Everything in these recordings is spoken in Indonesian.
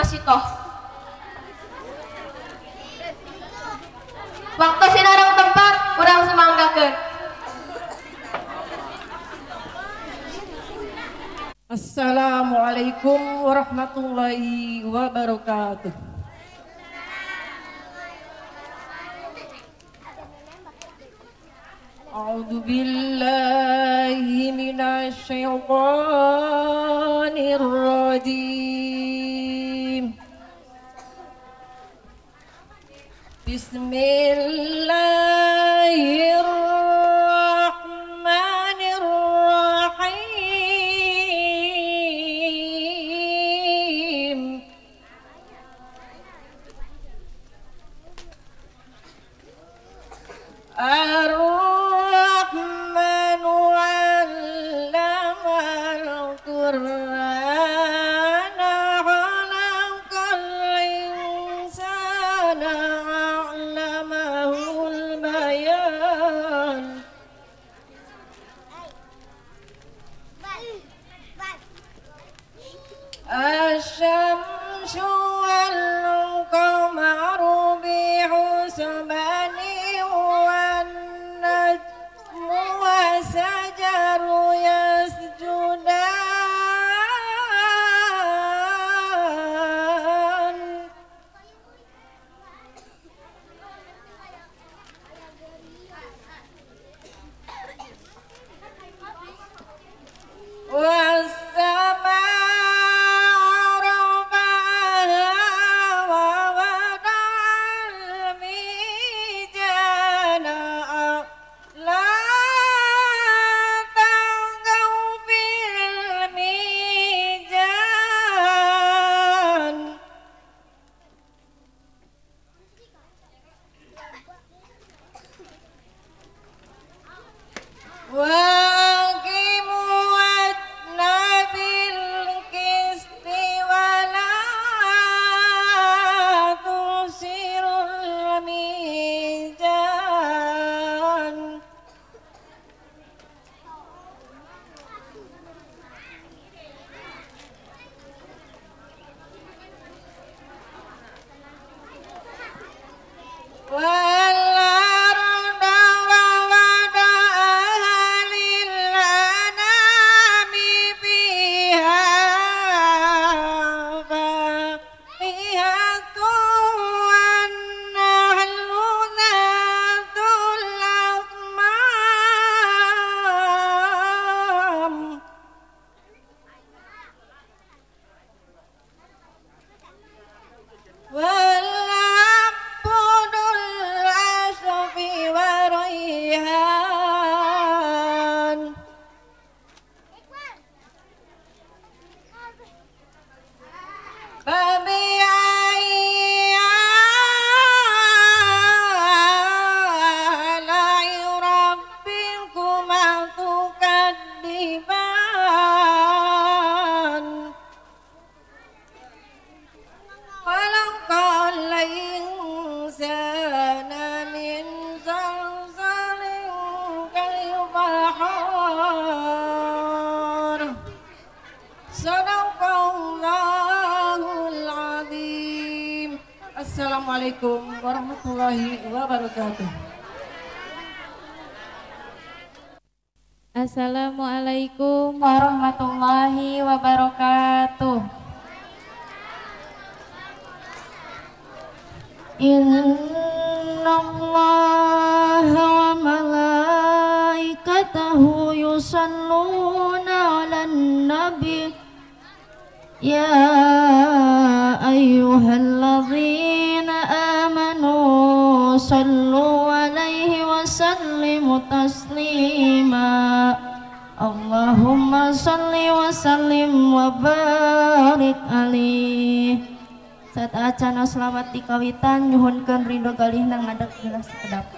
Mas toh. waktu sinarang tempat kurang semanggakeun Assalamualaikum warahmatullahi wabarakatuh. أعوذ بالله من الشيطان الرجيم بسم الله. Assalamualaikum warahmatullahi wabarakatuh. In. wasallim wabarik Ali saat acana selawat di kawitan nyhunkan Ridho Galih nang ngadek gelas kedap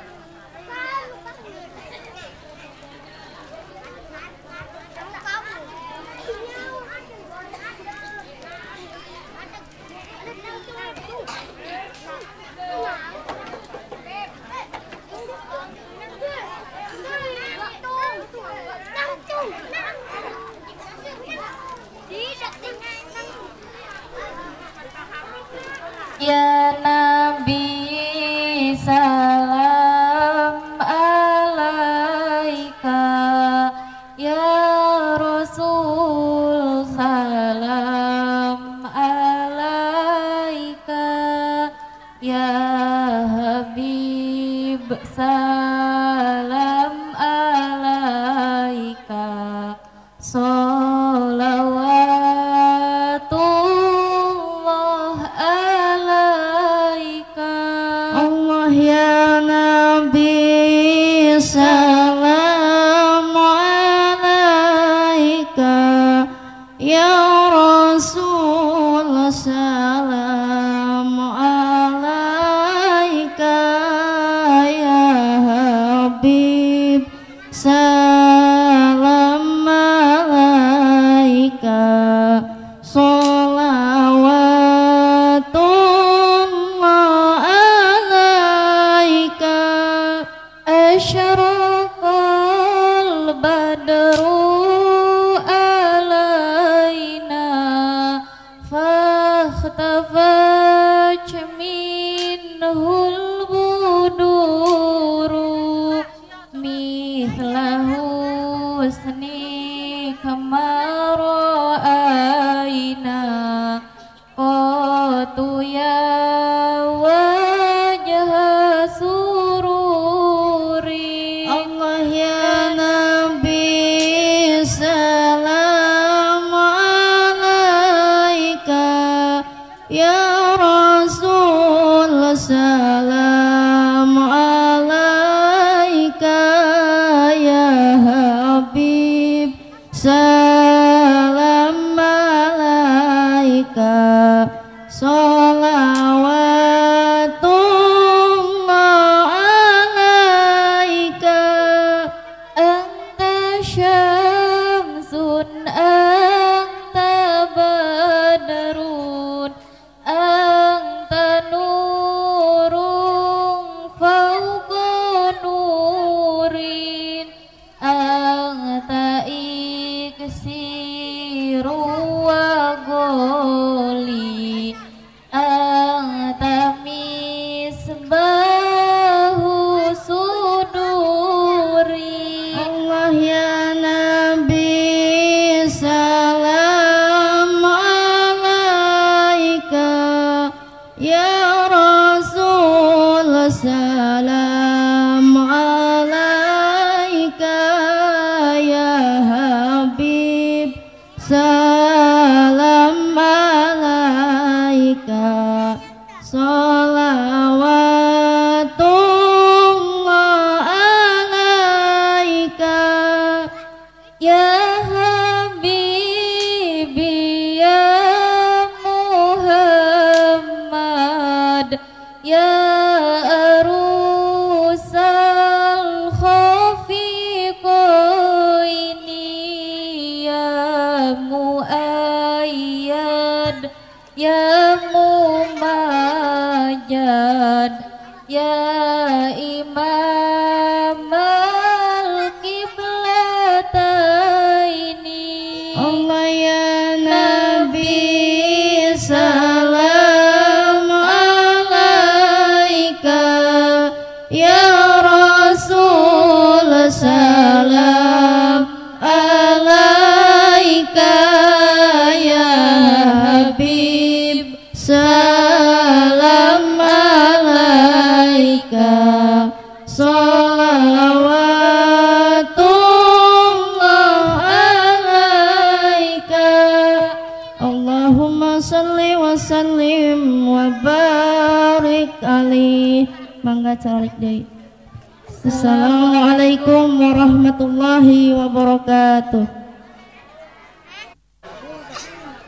salli wa barik alaih mangga calik deui Assalamualaikum warahmatullahi wabarakatuh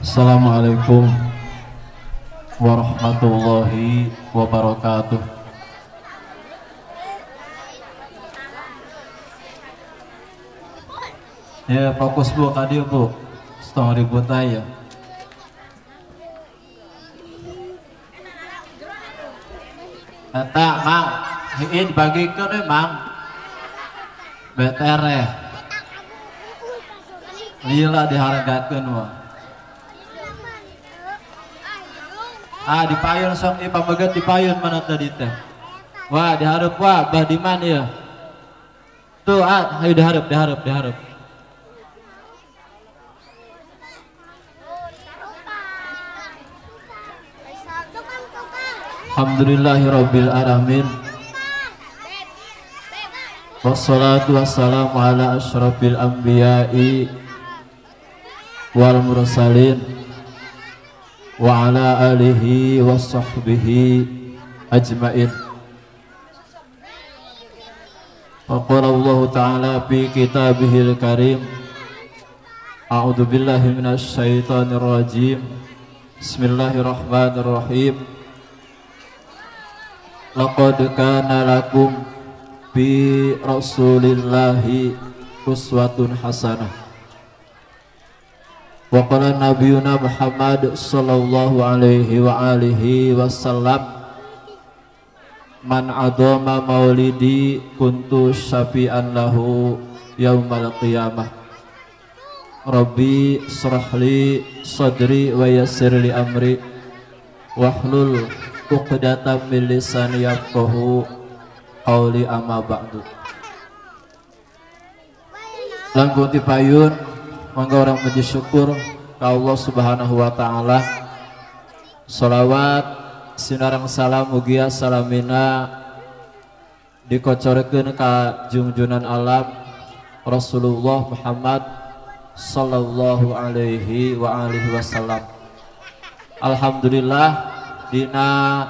Assalamualaikum warahmatullahi wabarakatuh. Ya fokus bu tadi bu setengah ribu ya. Eta mang, ini dibagikan deh mang. BTR ya. Lila dihargakan wah. Ah di payun sok i pamegat di payun mana tadi teh. Wah diharap wah bah di mana ya. Tuh ah ayo diharap diharap diharap. Alhamdulillahirabbil alamin. Wassalatu wassalamu ala asyrafil anbiya'i wal mursalin wa ala alihi wa sahbihi ajmain. Faqala Allah Ta'ala fi kitabihil karim A'udhu billahi minasy syaitanir rajim Bismillahirrahmanirrahim Laqad kana lakum bi rasulillahi uswatun hasanah. Wa qala nabiyuna Muhammad sallallahu alaihi wa alihi wasallam Man adoma maulidi kuntu syafi'an lahu yaumal qiyamah. Rabbi surahli sadri wa yassir li amri Wahlul uqdatam min lisani yafqahu qawli amma ba'du. Langkung tipayun Mangga orang puji syukur ke Allah subhanahu wa ta'ala. Salawat Sinarang salam mugia salamina Dikocorkan ke jungjunan alam Rasulullah Muhammad Sallallahu alaihi wa alihi wasallam. Alhamdulillah Dina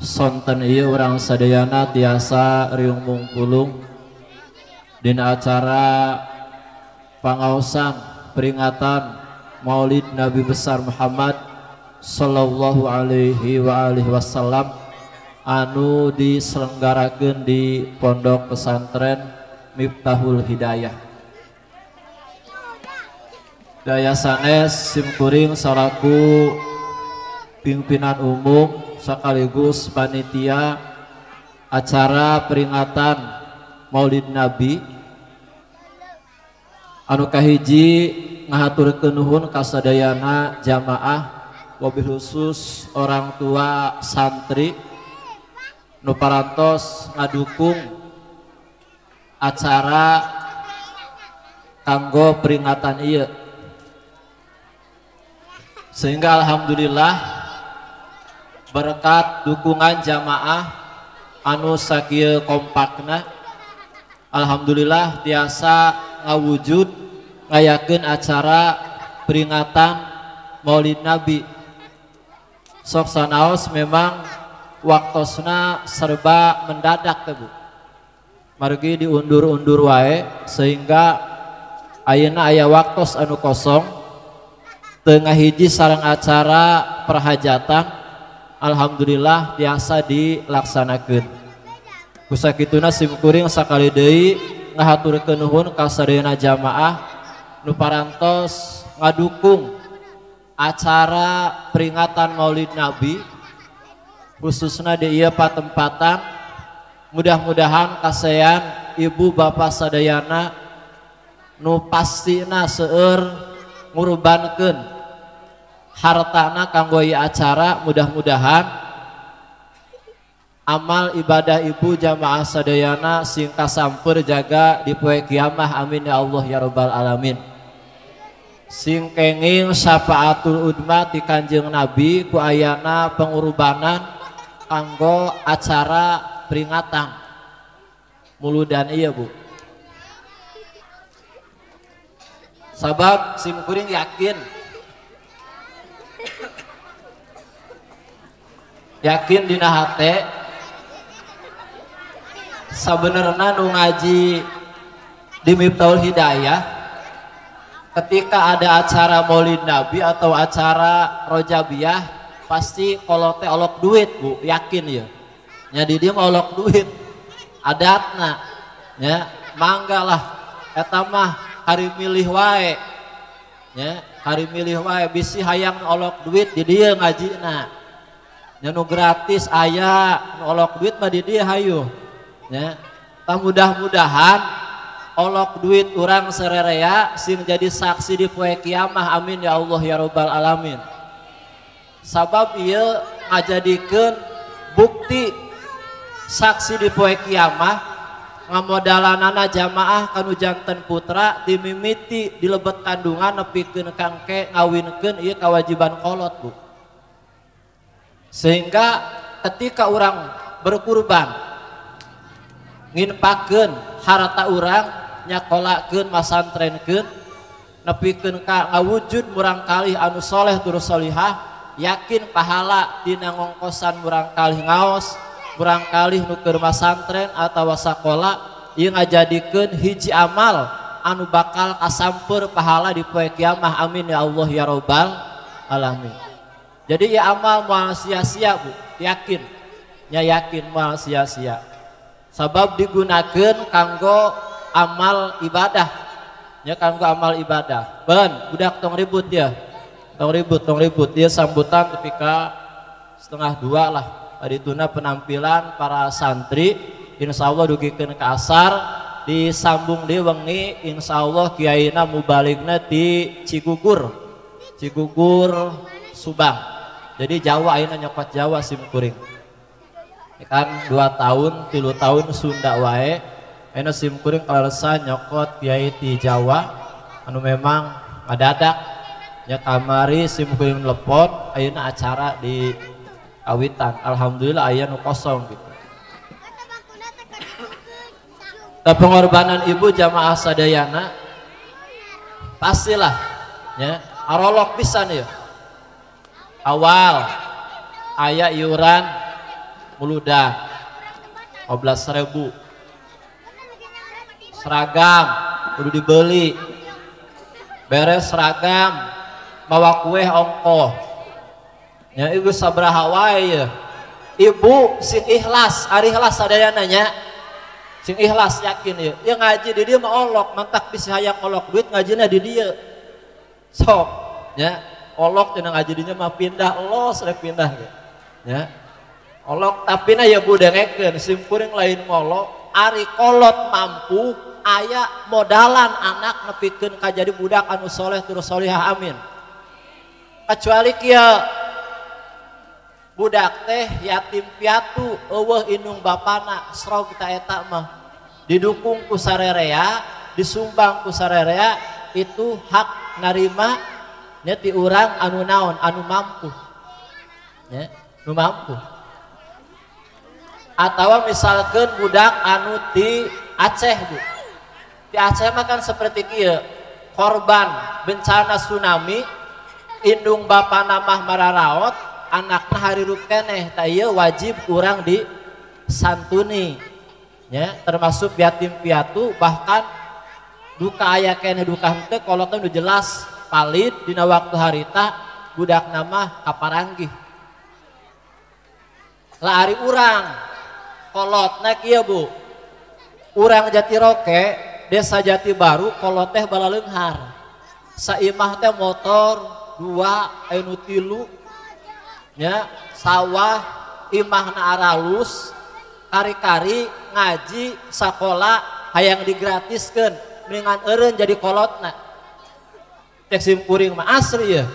Sonten iya orang sadayana tiasa riung mungkulung Dina acara Pangausan peringatan Maulid Nabi besar Muhammad Sallallahu alaihi wa alihi wasallam anu diselenggarakan di Pondok Pesantren Miftahul Hidayah. Daya sanes simkuring salaku pimpinan umum sekaligus panitia acara peringatan Maulid Nabi. Anu kahiji ngahaturkeun nuhun kasadayana jamaah wabil khusus orang tua santri. Nu parantos ngadukung acara kanggo peringatan iya sehingga alhamdulillah berkat dukungan jamaah anu sakieu kompakna alhamdulillah tiasa ngawujud ngayakeun acara peringatan Maulid Nabi. Sok sanaos memang waktosna serba mendadak teh Bu. Margi diundur-undur wae sehingga ayeuna aya waktos anu kosong tengah hiji sarang acara perhajatan alhamdulillah biasa dilaksanakeun. Kusakituna simkuring sakali deui ngahaturkeun nuhun ka jamaah nu parantos ngadukung acara peringatan Maulid Nabi khususnya di ieu patempatan. Mudah-mudahan kasean ibu bapak sadayana nu pastina seueur ngurbankeun hartana kanggo ieu acara mudah-mudahan amal ibadah ibu jamaah sadayana singka samper jaga di poe kiamah. Amin ya Allah ya rabbal alamin. Sing kenging syafaatul udma ti kanjeng nabi ku ayana pengurbanan kanggo acara peringatan. Muludan iya bu. Sabab sim kuring yakin yakin dina hate? Sebenarnya nu ngaji di Miftahul Hidayah ketika ada acara Maulid Nabi atau acara Rojabiyah pasti kalau teh olok duit bu. Yakin ya? Jadi dia olok duit. Adatna ya? Mangga lah. Eta hari milih wae ya? Hari milih wae bisi hayang olok duit di dia ngaji nyanu gratis ayah olok duit mah di dia hayu. Ya. Ah, mudah-mudahan olok duit orang sererea sing jadi saksi di poe kiamah. Amin ya Allah ya robbal alamin. Sabab iya ngajadikeun bukti saksi di poe kiamah ngamodalanana jamaah kanu jantan putra dimimiti dilebet kandungan nepi kangke ngawinkeun ieu kawajiban kolot bu. sehingga ketika orang berkurban nginpakeun harta orang nyakolakeun masantrenkeun nepikeun ka ngawujud murangkalih anu soleh tur solihah yakin pahala dina ngongkosan murang kalih ngaos murang kalih nuker masantren atau sakola yang ngajadikeun hiji amal anu bakal kasampur pahala di poe kiamah. Amin ya Allah ya robbal alamin. Jadi ya amal moal sia-sia bu. Yakin. Ya yakin moal sia-sia. Sabab digunakan kanggo amal ibadah. Ya kanggo amal ibadah. Ben budak tong ribut ya. Tong ribut tong ribut. Dia sambutan ketika setengah dua lah. Tuna penampilan para santri. Insya Allah dugikan ke asar. Disambung di wengi. Insya Allah kiaina mubalikna di Cigugur. Cigugur Subang jadi Jawa aina nyokot Jawa simkuring kan dua tahun tilu tahun Sunda wae. Aina simkuring kalau nyokot kiai di Jawa. Anu memang ngadadak nya kamari simkuring lepon ayeuna acara di awitan alhamdulillah ayah nu kosong gitu. Nah, pengorbanan ibu jamaah sadayana pastilah ya. Arolok bisa nih awal. Ayah iuran muludah 15 ribu seragam. Kudu dibeli. Beres seragam. Bawa kue ongkoh. Ya ibu sabraha wae ya. Ibu sing ikhlas. Ari ikhlas sadaya nanya. Sing ikhlas yakin ya. Ya ngaji di dia mah olok. Mantak bisa hayang olok. Duit ngajina di dia. Sok ya olok cenah ngaji dinya mah pindah lo rek pindah ya. olok tapi na ya budengekeun simkuring lain ngolok ari kolot mampu ayah modalan anak nepikeun ka jadi budak anu soleh terus solihah amin. Kecuali kia budak teh yatim piatu eueuh indung bapana srog kita eta mah. Didukung ku sarerea disumbang ku sarerea itu hak narima nya ti urang anu naon? Anu mampu. Ya nu mampu. Atau misalkan budak anu di Aceh bu. Di Aceh mah kan seperti kieu korban bencana tsunami indung bapak namah mararaot anaknya hari rukeneh tayo wajib kurang di santuni ya termasuk yatim piatu bahkan duka ayah kene duka hente kalau udah jelas palit dina waktu harita budak nama kaparanggih. Lah hari urang kolot naik iya bu. Urang jati roke desa jati baru kolot teh balalenghar saimah teh motor dua enu tilu ya sawah imah na aralus kari-kari ngaji sekolah hayang digratiskan mendingan eren jadi kolotna. Cek simpuring mah asri ya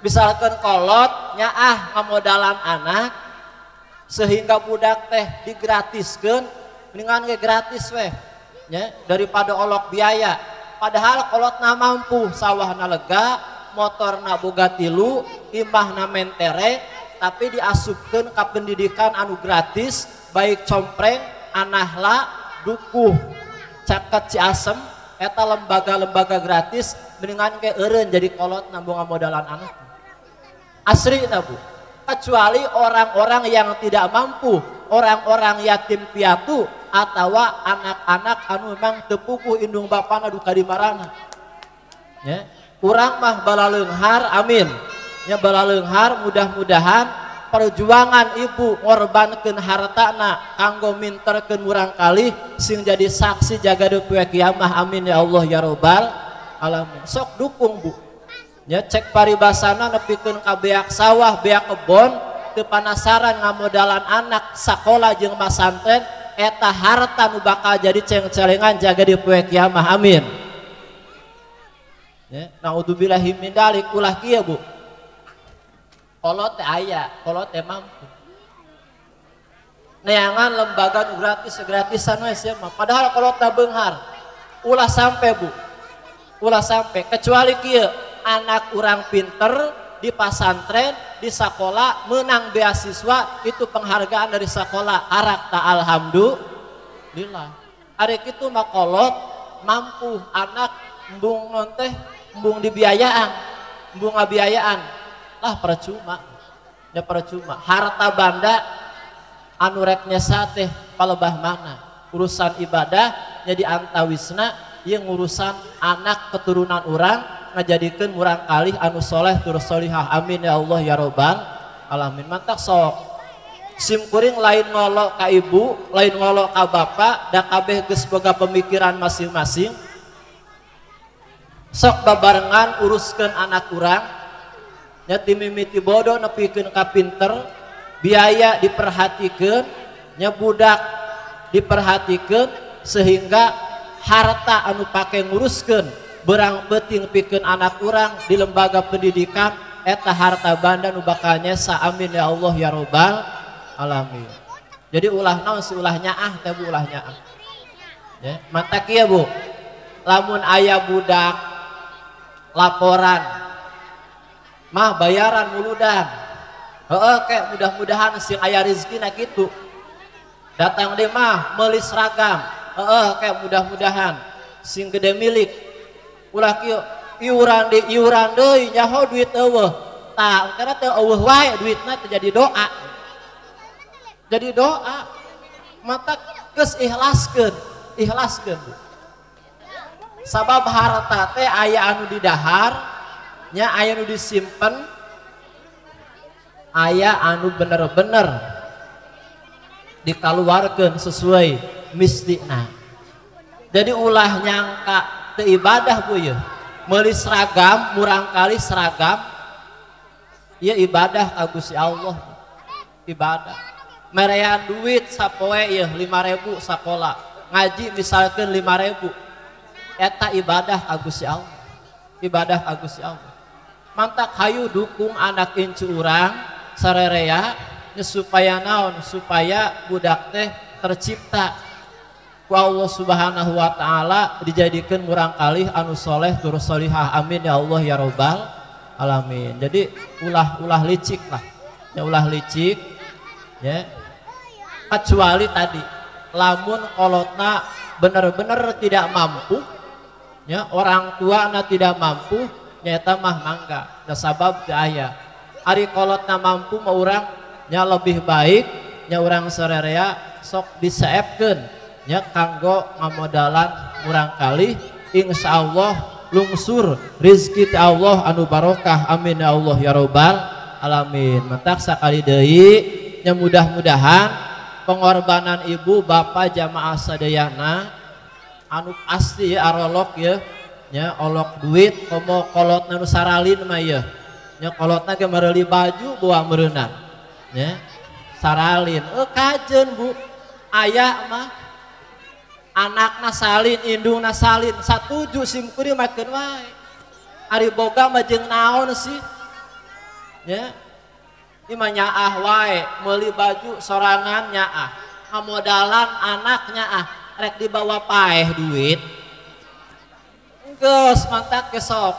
misalkan kolot ah ngamodalan anak sehingga budak teh digratiskan mendingan ge gratis weh ya daripada olok biaya. Padahal kolotna mampu sawahna lega motorna boga tilu imahna mentere tapi diasupkan ke pendidikan anu gratis baik compreng anahla dukuh. Caket ciasem eta lembaga-lembaga gratis mendingan ke eren jadi kolot nambung modalan anak asri bu? Kecuali orang-orang yang tidak mampu orang-orang yatim piatu atau anak-anak anu memang tepukuh indung bapana duka di marana ya? Kurang mah balaleunghar amin. Nya balaleunghar mudah-mudahan perjuangan ibu ngorbankeun hartana kanggo minterkeun murang kali sing jadi saksi jaga deui kiamah. Amin ya Allah ya robbal alamin sok dukung bu. Nya cek paribasana nepikeun ka beak sawah beak kebon teu panasaran ngamodalan anak sakola jeung masantren eta harta nu bakal jadi ceng-celengan jaga di poe kiamah. Amin. Ya naudzubillahi min dalik. Ulah kieu Bu. Kolot teh aya kolot teh mampu. Neangan lembaga gratis gratisan we sia mah. Padahal kolot teh beunghar ulah sampai Bu ulah sampai kecuali kieu anak orang pinter di pasantren di sekolah menang beasiswa itu penghargaan dari sekolah. Arak tak alhamdulillah. Hari itu makolot mampu anak embung nonteh embung dibiayaan embung biayaan lah percuma ya percuma. Harta banda anu reknya sate palebah mana? Urusan ibadah jadi antawisna yang urusan anak keturunan orang ngajadikeun murang kali anu soleh terus solihah. Amin ya Allah ya robbal alamin. Mantak sok. Sim kuring lain ngolok ka ibu lain ngolok ka bapak da kabeh geus pemikiran masing-masing. Sok babarengan uruskan anak urang nya timimiti bodoh nepikeun ka pinter biaya diperhatikan nya budak diperhatikan sehingga harta anu pake nguruskan berang beting pikir anak orang di lembaga pendidikan eta harta banda nu bakalnya sa amin ya Allah ya robbal alamin. Jadi ulah naon si ulah nyaah teh bu ulah nyaah. Ya mata kia bu. Lamun ayah budak laporan mah bayaran muludan. Heeh kayak mudah-mudahan sing ayah rezeki nak itu datang deh mah melis seragam heeh kayak mudah-mudahan. Sing gede milik. Ulah kieu iuran di iuran deui nyaho duit eueuh. Tah karena teh eueuh wae duitna teh jadi doa. Jadi doa. Mata geus ikhlaskeun ikhlaskeun. Sabab harta teh aya anu di dahar nya aya anu disimpen aya anu bener-bener dikaluarkan sesuai mistikna jadi ulah nyangka ibadah bu ya meuli seragam murang kali seragam ya ibadah Gusti Allah. Ibadah. Merean duit sapoe ya lima ribu sekolah ngaji misalkan lima ribu. Eta ibadah Gusti Allah. Ibadah Gusti Allah. Mantak hayu dukung anak incu urang sarerea supaya naon? Supaya budak teh tercipta ku Allah subhanahu wa ta'ala dijadikan murang kali anu soleh terus solihah. Amin ya Allah ya robbal alamin. Jadi ulah-ulah licik lah. Ya ulah licik ya. Kecuali tadi lamun kolotna bener-bener tidak mampu ya. Orang tua na tidak mampu nyata mah mangga. Da sabab daya ari kolotna mampu mau orang lebih baik nya orang sererea sok diseepkeun nya kanggo ngamodalan kurang kali Insya Allah lungsur rizki Allah anu barokah amin ya Allah ya robbal alamin. Mentak sakali deui nya mudah-mudahan pengorbanan ibu bapak jamaah sadayana anu asli ya arolok ya nya olok duit komo kolot nanu saralin mah ya nya kolotna ge mareli baju buah merenang nya saralin. Eh kajen bu. Aya mah anak salin indung salin. Satuju simkuri makin wae. Ari boga majeng naon sih? Ya. Ini mah nyaah wae. Meuli baju sorangan nyaah. Ngamodalan anak nyaah. Rek dibawa paeh duit. Geus mantak kesok.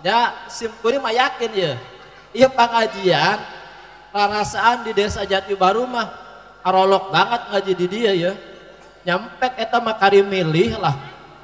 Ya, sim kuring mah yakin ya. Iya pengajian rasaan di desa Jati Baru mah arolok banget ngaji di dia ya. nyampek eta makari milih lah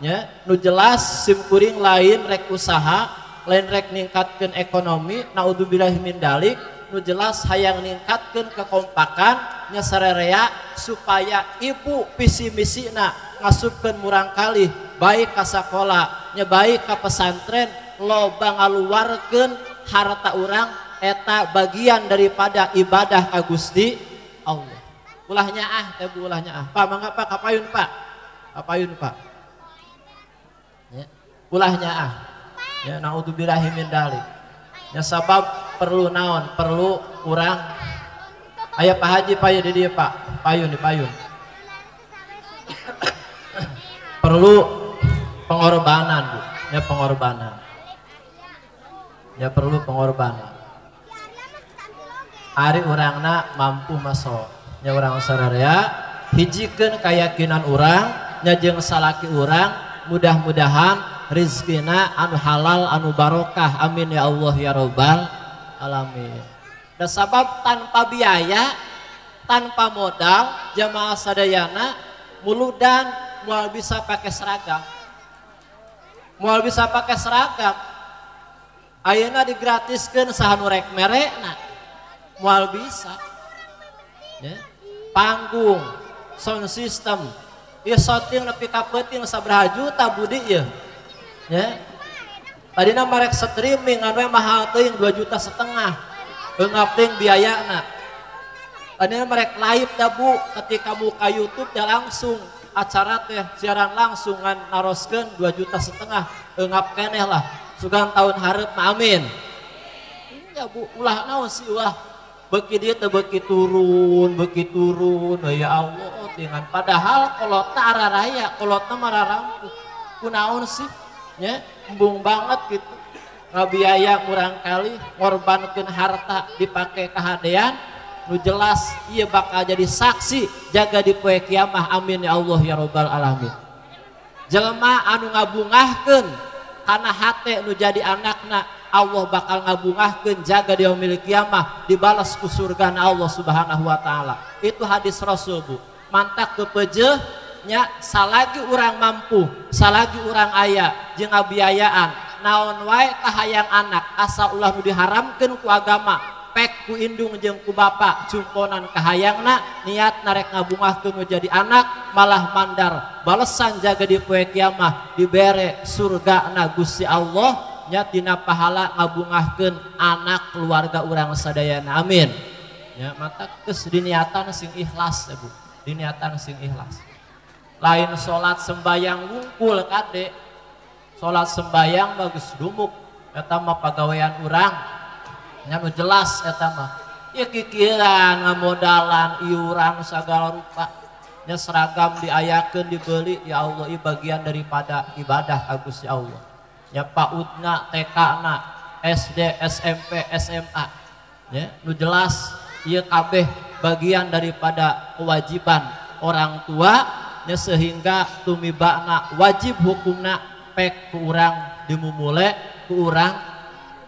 nya. Nu jelas sim kuring lain rek usaha lain rek ningkatkeun ekonomi naudzubillah min dalik. Nu jelas hayang ningkatkeun kekompakan nyesererea supaya ibu visi misina ngasupkeun murang kali baik ka sakola nya baik ka pesantren loba ngaluarkeun harta urang eta bagian daripada ibadah ka Gusti Allah. Ulahnya ah teh ulahnya ah. Pak mangga pak kapayun pak. Kapayun pak. Ya. Ulahnya ah. Ya naudzubillahi min dalik. Ya sabab perlu naon? Perlu kurang ayah Pak Haji payu di dia Pak. Payun di payun. Perlu pengorbanan Bu. Ya pengorbanan. Ya perlu pengorbanan. Hari orangna mampu masuk ya orang sararea hijikan keyakinan orang nyajeng salaki orang mudah-mudahan rizkina anu halal anu barokah. Amin ya Allah ya robbal alamin. Dan sabab tanpa biaya tanpa modal jamaah sadayana muludan mual bisa pakai seragam. Mual bisa pakai seragam. Ayeuna digratiskan sahanu rek merekna mual bisa. Ya. Panggung sound system. Ya shooting nepi ka peuting sabaraha juta budi ya ya. Tadi nama rek streaming anu mahal teuing 2 juta setengah. Beungap teuing biayana tadi nama rek live da bu. Ketika buka YouTube ya langsung. Acara teh siaran langsung ngan naroskeun 2 juta setengah. Beungap keneh lah. Sugan tahun mah amin. Ya bu. Ulah naon sih ulah beki dia beki turun beki turun. Ya Allah dengan padahal kolot araraya kolotna mararampu kunaon sih? Ya embung banget gitu. Ngabiaya kurang kali ngorbankan harta dipakai kehadean nu jelas iya bakal jadi saksi jaga di poe kiamah. Amin ya Allah ya robbal alamin. Jelema anu ngabungahkeun karena hate nu jadi anakna Allah bakal ngabungahkan jaga dia yaumil kiamah dibalas ke surga Allah subhanahu wa ta'ala. Itu hadis rasul bu. Mantak kepeje nya salagi orang mampu salagi orang ayah jeung abiayaan. Naon wae kahayang anak asa ulah nu diharamkeun ku agama. Pek ku indung jeung ku bapa cumponan kahayangna niat narek ngabungahkeun jadi anak malah mandar balesan jaga di poe kiamah dibere surga na Gusti Allah. Nya tina pahala ngabungahkeun anak keluarga urang sadayana. Amin. Ya mata geus diniatan sing ikhlas ya Bu. Diniatan sing ikhlas. Lain sholat sembayang wungkul kade sholat sembayang bagus dumuk eta mah pagawean urang. Nya jelas eta mah. Ya kikiran ngamodalan iuran segala rupa. Nya seragam diayakeun dibeli. Ya Allah i bagian daripada ibadah agus ya Allah nya paudna TK na SD SMP SMA ya nu jelas ieu kabeh bagian daripada kewajiban orang tua nya sehingga tumibana wajib hukumna pek ku urang dimumule ku urang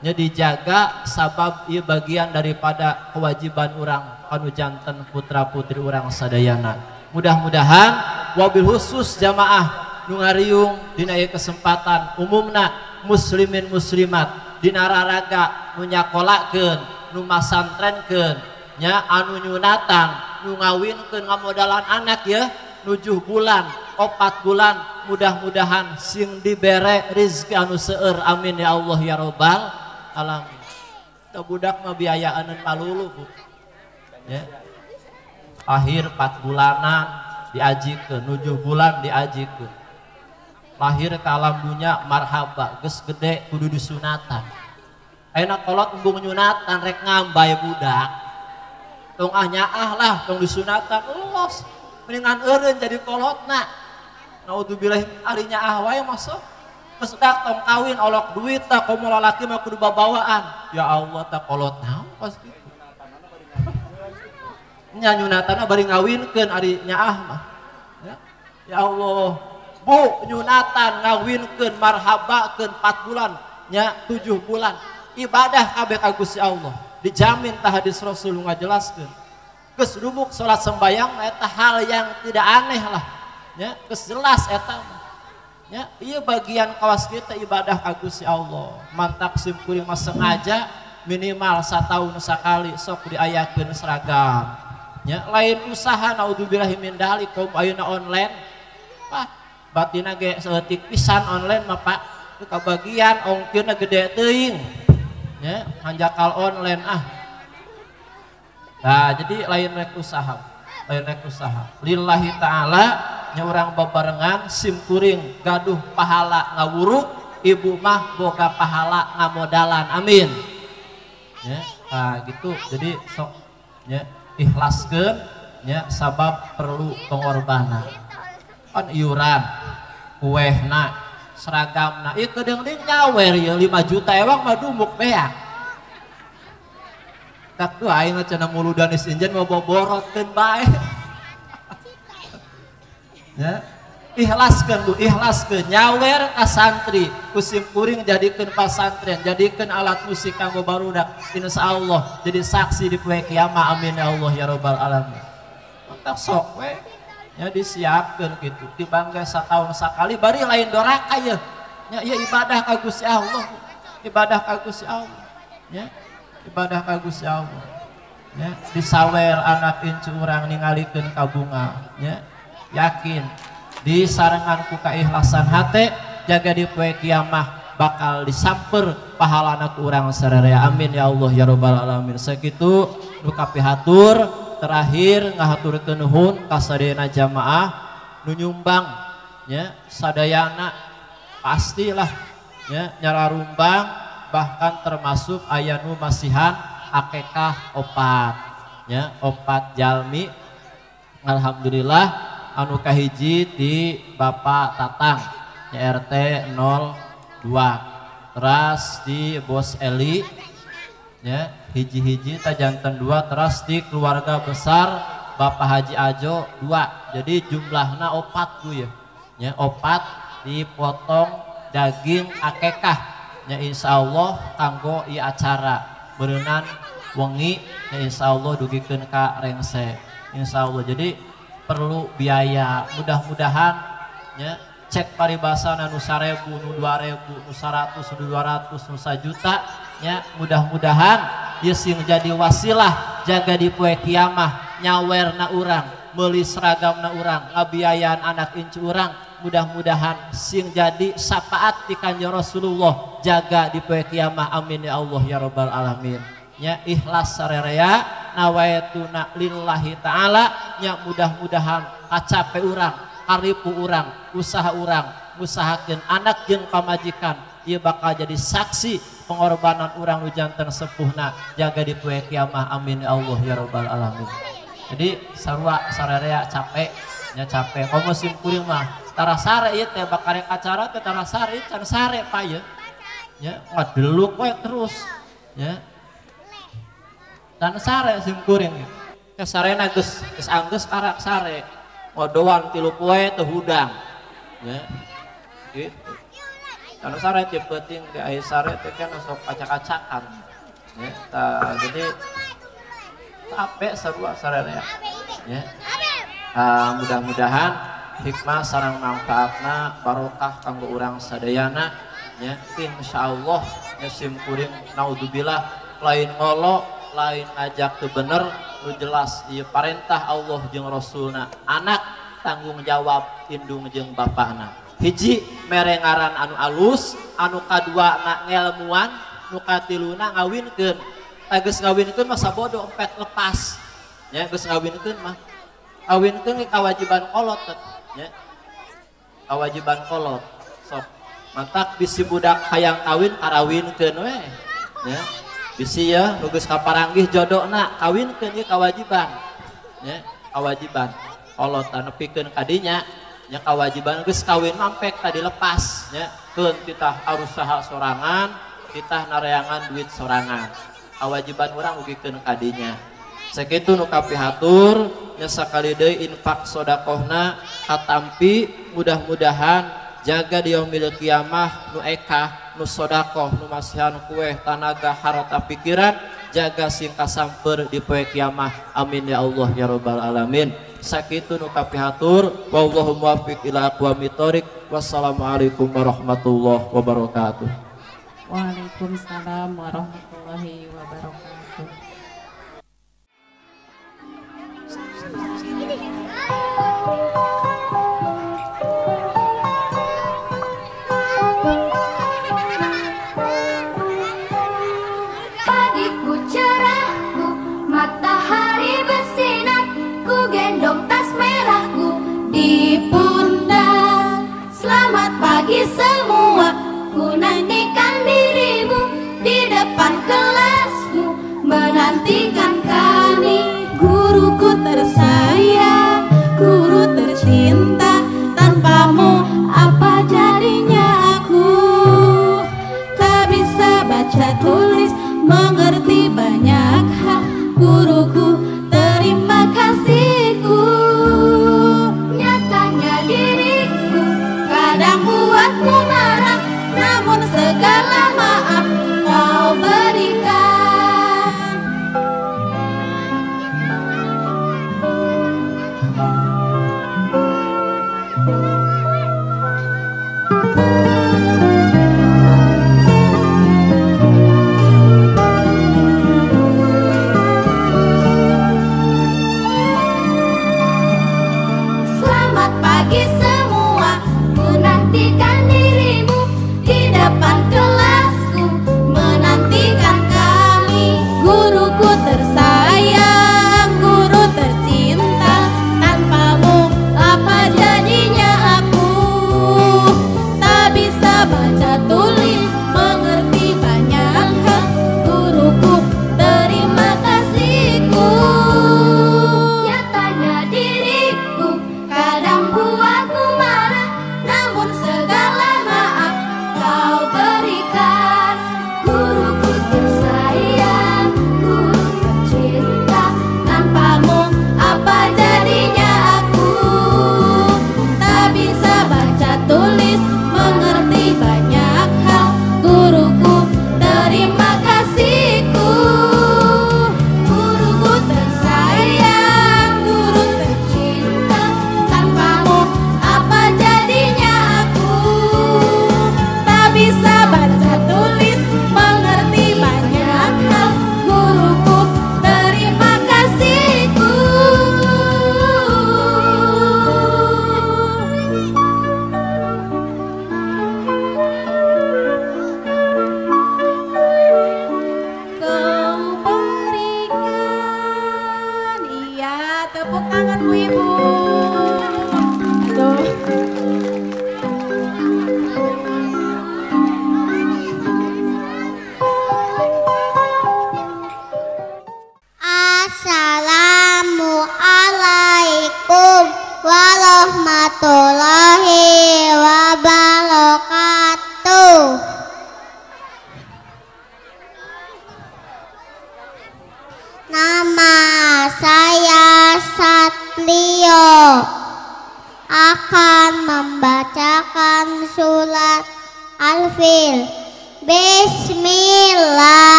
nya dijaga sabab ieu bagian daripada kewajiban urang anu janten putra putri urang sadayana. Mudah-mudahan wabil khusus jamaah nungariung ieu kesempatan umumna muslimin muslimat dina raraga nu nyakolakeun nu masantrenkeun nya anu nyunatan nu ngawinkeun ngamodalan anak ya nujuh bulan opat bulan mudah-mudahan sing dibere rizki anu seueur amin ya Allah ya robbal alamin. Teu budak mah biayaan palulu bu. Ya. Akhir 4 bulanan diajikeun nujuh bulan diajikeun lahir ke alam dunia marhaba geus gede kudu disunatan enak kolot embung nyunatan rek ngambai budak tong ah nyaah lah tong disunatan los mendingan eureun jadi kolotna naudzubillah arinya ah wae masuk Terus tong kawin olok duit tak komo lalaki mah kudu babawaan. Ya Allah tak kolot naon pas gitu. Nya nyunatana bari ngawinkeun ari nyaah mah. Ya. ya Allah. Bu nyunatan ngawinkeun marhabakeun 4 bulan nya 7 bulan. Ibadah kabeh ka Allah dijamin tah hadis Rasul ngajelaskeun. Geus salat sembayang eta hal yang tidak aneh lah nya. Geus jelas eta ya iya bagian kawas kita ibadah ka Allah. Mantap sim kuring mah sengaja minimal setahun sekali sok diayakeun seragam ya lain usaha naudzubillah min dalik kaum ayeuna online. Pak batina ge seetik pisan online mah Pak. Itu kabagian ongkirna gede teuing. Ya hanjakal online ah. Nah jadi lain rek usaha lain rek usaha. Lillahi ta'ala nya urang babarengan sim kuring gaduh pahala ngawuruk ibu mah boga pahala ngamodalan amin. Ya nah gitu. Jadi sok ya ikhlaskeun ya sabab perlu pengorbanan kan iuran kuehna seragamna ieu kedeung-deung nyawer ya. 5 juta ewang mah dumuk beak tak tuh aing cenah muludanis injen mau boborotkeun bae. Ya. Ikhlaskan bu. Ikhlaskan nyawer ka santri. Kusim kuring jadikan pasantren jadikan alat musik kanggo barudak insya Allah jadi saksi di poe kiamat. Amin ya Allah ya robbal alamin. Mantap sok we ya disiapkan gitu. Dibangga setahun sekali bari lain doraka ya. Ya, ya ibadah ka Gusti Allah. Ibadah ka Gusti Allah. Ya ibadah ka Gusti Allah. Ya disawer anak incu urang ningalikeun ka bunga. Ya yakin di sarangan ku keikhlasan hati jaga di poe kiamah bakal disamper pahala anak orang sararea amin ya Allah ya robbal alamin. Segitu nu kapihatur terakhir ngahaturkeun nuhun kasadayana jamaah nu nyumbang ya sadayana. Pastilah ya nyararumbang bahkan termasuk aya nu masihan akekah opat ya opat jalmi. Alhamdulillah anu kahiji di Bapak Tatang RT 02 teras di Bos Eli ya hiji-hiji tajanten dua teras di keluarga besar Bapak Haji Ajo dua. Jadi jumlahnya opat tuh ya. Ya opat dipotong daging akekah. Ya insya Allah kanggo i acara. Berenang wengi ya insya Allah dugikeun ka rengse. Insya Allah jadi perlu biaya. Mudah-mudahan ya cek paribasa nu sarebu nu dua ribu nu seratus nu dua ratus nu juta ya mudah-mudahan ya sing jadi wasilah jaga di poe kiamah nyawer na urang beli seragam na urang ngabiayaan anak incu urang. Mudah-mudahan sing jadi syafaat di kanjeng Rasulullah jaga di poe kiamah. Amin ya Allah ya robbal alamin. Nya ikhlas sarerea nawaituna lillahi ta'ala. Nya mudah-mudahan kacape urang haripu urang usaha urang usahakeun anak jeung pamajikan ieu bakal jadi saksi pengorbanan urang nu janten sepuhna jaga di poe kiamah. Amin ya Allah ya rabbal alamin. Jadi sarua sarerea capek. Nya capek. Komo sim kuring mah tara sare ieu teh acara teh tara sare can sare paye nya ngadeluk we terus. Ya. Dan sare sim kuring. Ke sarena geus geus anggeus karak sare. Ngodoan tilu poe teu hudang. Ya. Gitu karena sare tiap penting di air sare itu kan sok acak-acakan ya ta, jadi ape sarua ah sarena ya. Ya. Uh, mudah-mudahan hikmah sarang manfaatna barokah kanggo urang sadayana. Ya insyaallah sim kuring naudzubillah lain ngolo lain ajak ke bener nu jelas ieu parentah Allah jeung Rasulna. Anak tanggung jawab indung jeung bapakna hiji merengaran anu alus anu kadua nak ngelmuan nu katiluna ngawinkeun. Geus ngawinkeun masa bodoh empet lepas. Ya geus ngawinkeun mah. Ngawinkeun kewajiban kolot ya. Kewajiban kolot. Sok. Mantak bisi budak hayang kawin karawinkeun we. Ya. Bisi ya nugas kaparanggih jodoh nak kawin ke kewajiban ya kewajiban kalau tanepikeun kadinya ya kewajiban geus kawin mampek tadi lepas ya. Keun kita harus usaha sorangan kita narayangan duit sorangan. Kewajiban orang ugikeun kadinya. Sakitu nu kapihatur nya sakali deui infak sodakohna katampi mudah-mudahan jaga di yaumil kiamah nu eka nu sodakoh nu masihan kue tanaga harta pikiran jaga singka samper di poe kiamah. Amin ya Allah ya rabbal alamin sakitu nu kapihatur wallahu muwaffiq ila aqwamit thoriq wassalamualaikum warahmatullahi wabarakatuh. Waalaikumsalam warahmatullahi wabarakatuh. Pagiku Selamat pagi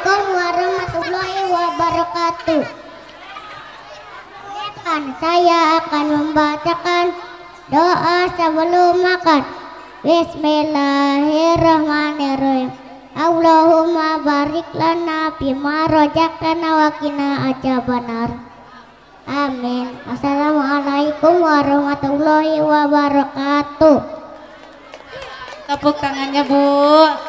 Assalamualaikum warahmatullahi wabarakatuh. Dan saya akan membacakan doa sebelum makan. Bismillahirrahmanirrahim. Allahumma barik lana bima rojakana wa aja benar. Amin. Assalamualaikum warahmatullahi wabarakatuh. Tepuk tangannya, Bu.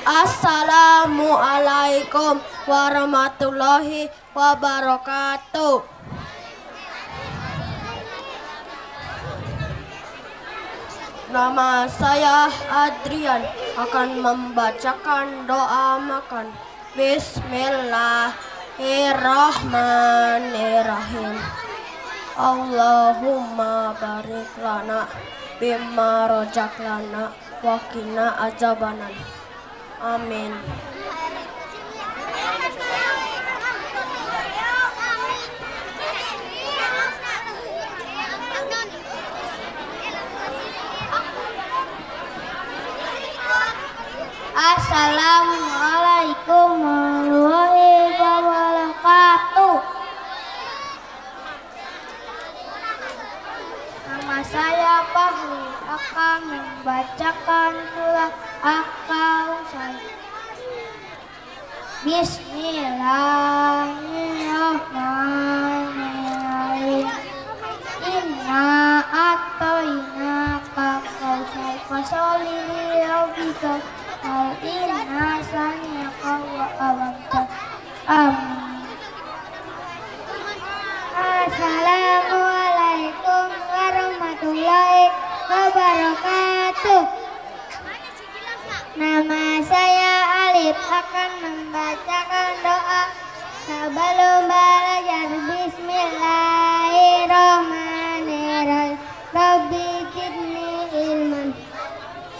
Assalamualaikum warahmatullahi wabarakatuh. Nama saya Adrian akan membacakan doa makan. Bismillahirrahmanirrahim. Allahumma barik lana bima rojaklana wakina ajabanan. Amin. Assalamualaikum warahmatullahi wabarakatuh. Nama saya Fahri akan membacakan surat Al-Kausar. Bismillahirrahmanirrahim. Inna atoina kausar fasoli lirabbika Al inna saniaka wa awamta. Amin. Assalamualaikum warahmatullahi wabarakatuh. Nama saya Alif akan membacakan doa sebelum belajar Bismillahirrahmanirrahim. Rabbi zidni ilman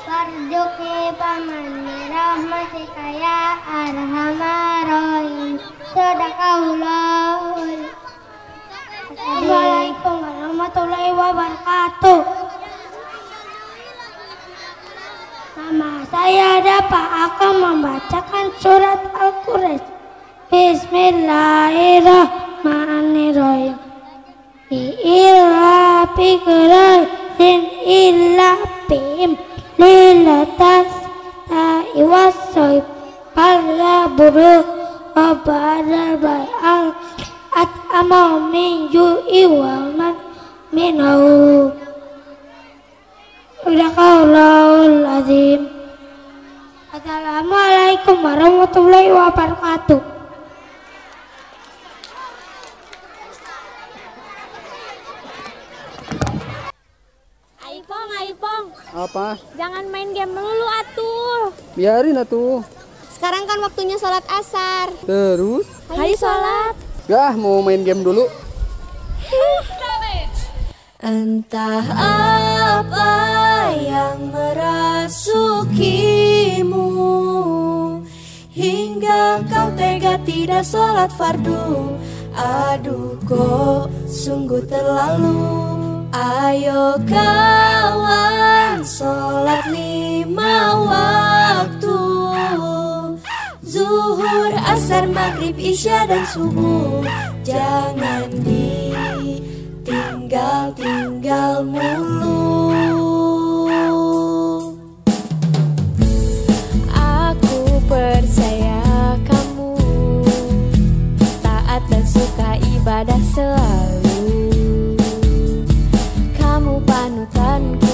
warzuqni paman rahmatika ya arhamar rahim. Sadaqallahul Assalamualaikum warahmatullahi wabarakatuh. Nama saya dapat akan membacakan surat Al-Qur'an. Bismillahirrahmanirrahim. Illa biqratin illa bim lilatas ta'iwasoib Fal yaburu Wabadal bay'al At amau min ju'i wa man minau Sadaqallahul azim Assalamualaikum warahmatullahi wabarakatuh Aipong, Aipong, Apa? jangan main game melulu atuh. Biarin atuh. Sekarang kan waktunya sholat asar. Terus? Hari sholat. Gah mau main game dulu. Entah apa yang merasukimu Hingga kau tega tidak sholat fardu. Aduh kok sungguh terlalu. Ayo kawan sholat lima waktu Zuhur, asar, maghrib, isya dan subuh. Jangan ditinggal-tinggal mulu. Aku percaya kamu Taat dan suka ibadah selalu. Kamu panutanku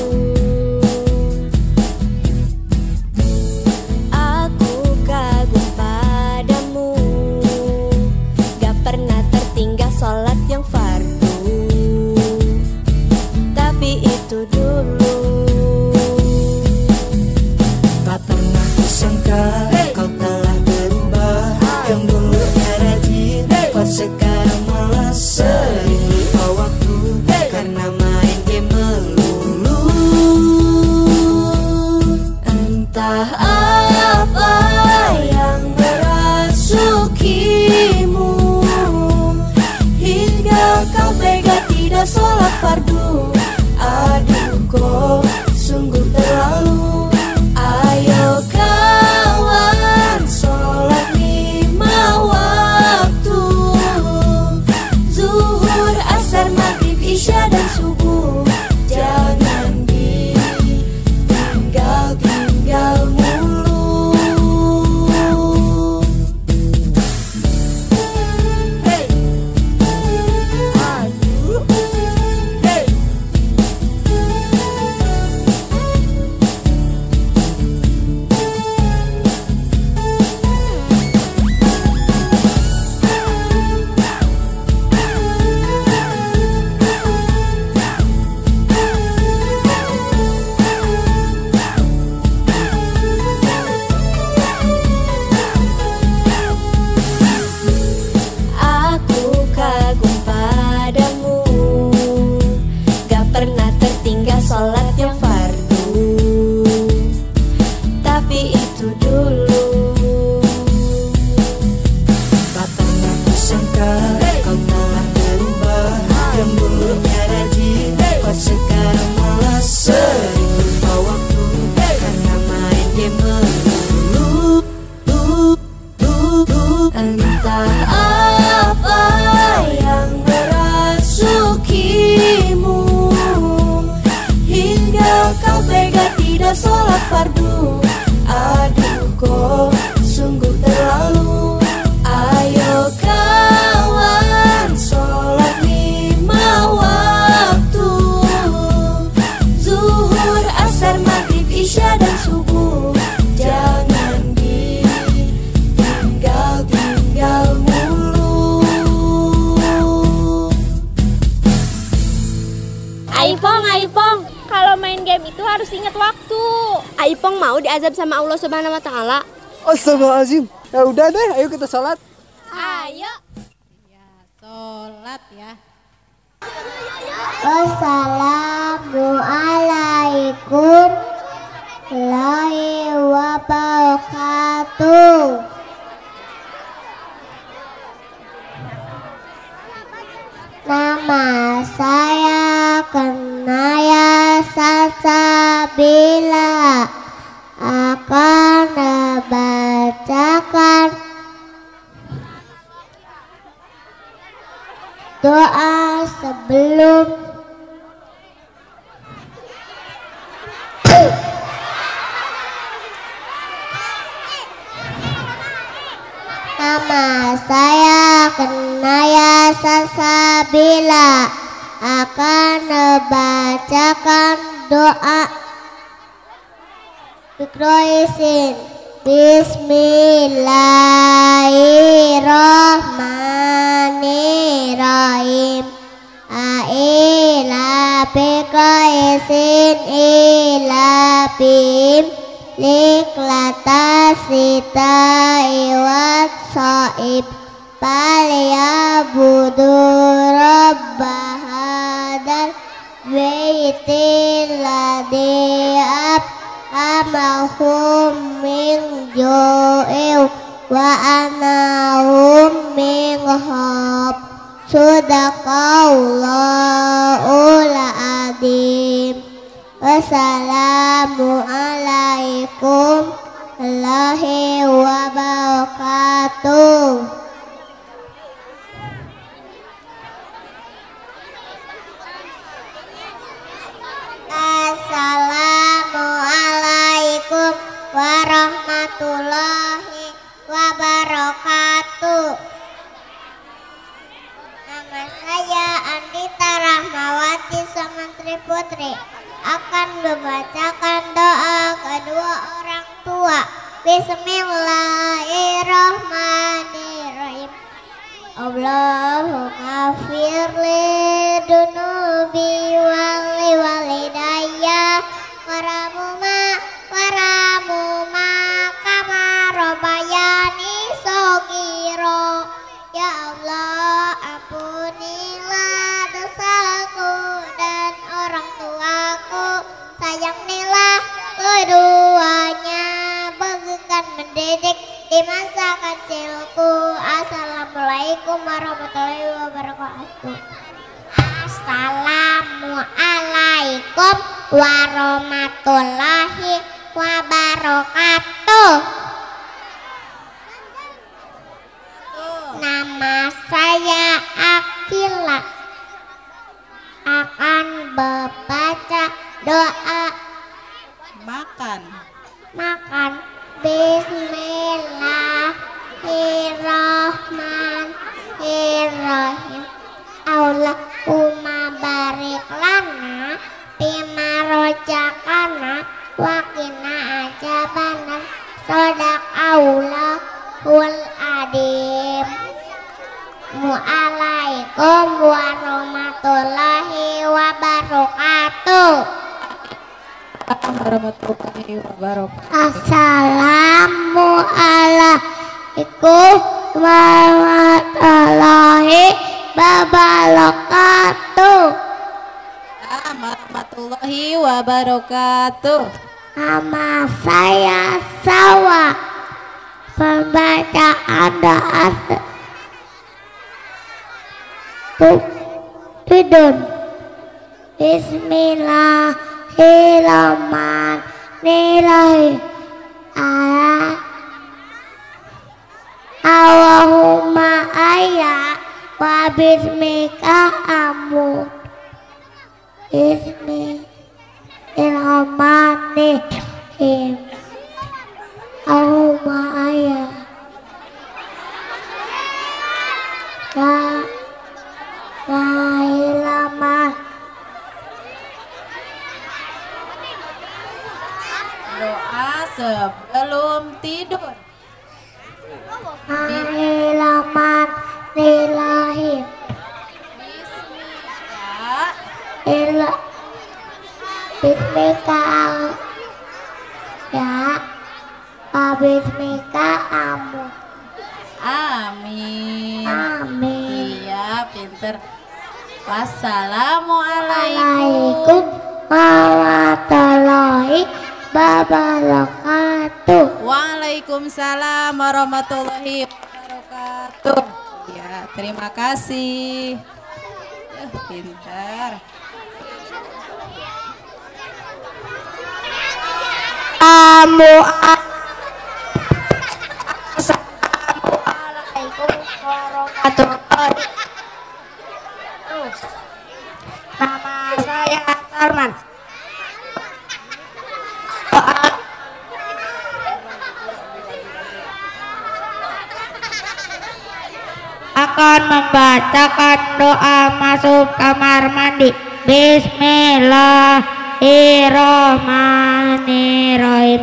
warahmatullahi wabarakatuh Assalamualaikum warahmatullahi wabarakatuh. Nama saya Andita Rahmawati Samantri Putri akan membacakan doa kedua orang tua. Bismillahirrahmanirrahim. Allahumma firli dunubi wali walidayya waramuma mendidik di masa kecilku Assalamualaikum warahmatullahi wabarakatuh. Assalamualaikum warahmatullahi wabarakatuh. Nama saya Akila. Akan membaca doa. Makan. makan Bismillahirrahmanirrahim. Allahumma barik lana Bima rojakana Wakina ajabanan Sodak Allah Hul adim Mu'alaikum warahmatullahi wabarakatuh Warahmatullahi wabarakatuh. Assalamualaikum warahmatullahi wabarakatuh. Warahmatullahi wabarakatuh. Nama saya Sawa. Pembacaan doa Tidun Bismillahirrahmanirrahim Allah Allahumma ayya wa bismika amut Bismillahirrahmanirrahim Bismillahirrahmanirrahim. Allahumma ayah. La La ilaha Doa sebelum tidur. Bismillahirrahmanirrahim. Bismillah. Bismika Ya Bismika amu Amin. Amin Iya, pinter. Wassalamualaikum. Assalamualaikum warahmatullahi wabarakatuh Waalaikumsalam warahmatullahi wabarakatuh. Ya, terima kasih. Eh, pintar. Amu Assalamualaikum warahmatullahi wabarakatuh Nama saya Tarman akan membacakan doa masuk kamar mandi. Bismillahirrahmanirrahim.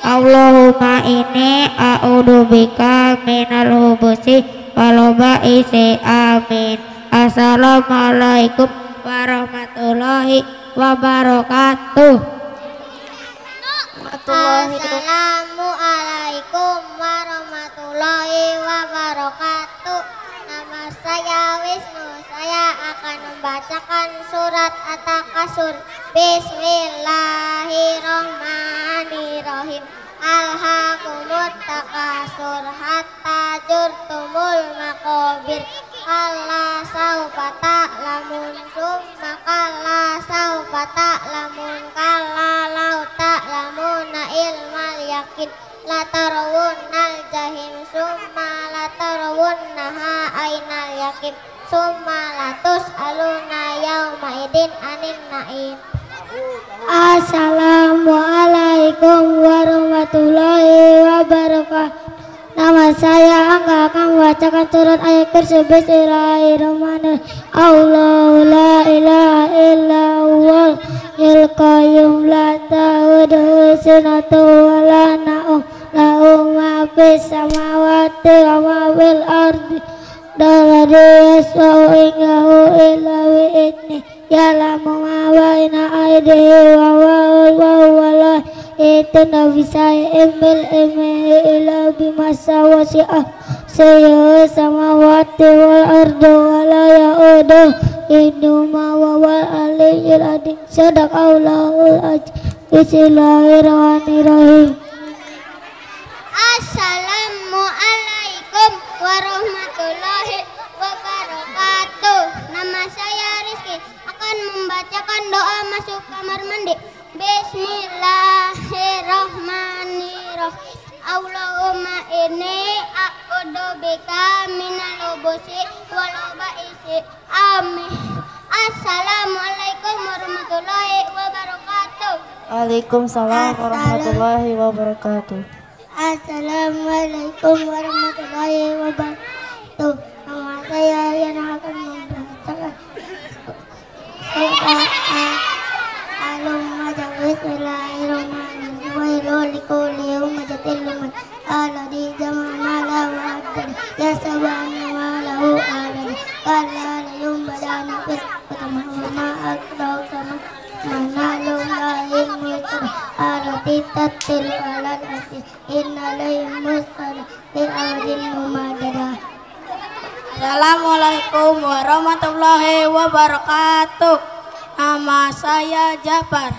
Allahumma inni a'udzubika minal hubusi wal ba'isi amin. Assalamualaikum warahmatullahi wabarakatuh. Assalamualaikum warahmatullahi wabarakatuh. Nama saya Wisnu. Saya akan membacakan surat At-Takasur Bismillahirrahmanirrahim. Alhaakumut takasur hatta jurtumul makobir Kalla saufa ta'lamun summa kalla saufa ta'lamun. Kalla lau ta'lamuna ilmal yakin la tarawunnal jahim summa la tarawunnaha ainal yakin summa la tus'aluna yawma idin anin na'im. Assalamualaikum warahmatullahi wabarakatuh. Nama saya Angga akan membacakan surat ayat kursi. Bismillahirrahmanirrahim. Allahu la ilaha illa huwal la ta'uduhu sinatu wa la na'um lahu ma fis samawati wa ma fil ardi. Daladi yasau ingahu illa wi'idni Yalamu ma baina aidihi wa wa wa la Itu nabi saya emil emil ila bimasa wasi'ah Saya sama wati wal ardu wa la ya'udu. Iduma wa wal aliyyil adim. Sadaq Allahul ajr Bismillahirrahmanirrahim Assalamualaikum warahmatullahi wabarakatuh. Nama saya Rizky. Akan membacakan doa masuk kamar mandi. Bismillahirrahmanirrahim. Allahumma inni a'udhu bika minal ubusi wal ba'isi Amin. Assalamualaikum warahmatullahi wabarakatuh. Waalaikumsalam warahmatullahi wabarakatuh. Assalamualaikum warahmatullahi wabarakatuh. Nama saya yang akan membacakan surat Al-Lumah Bismillahirrahmanirrahim. Wailul likulli humazatin lumah. Alladzi jama'a malan wa addada. Yahsabanna malahu akhirah. Kalla la yunbadana fil hutama wa ma adraka sama Assalamualaikum warahmatullahi wabarakatuh. Nama saya Jafar.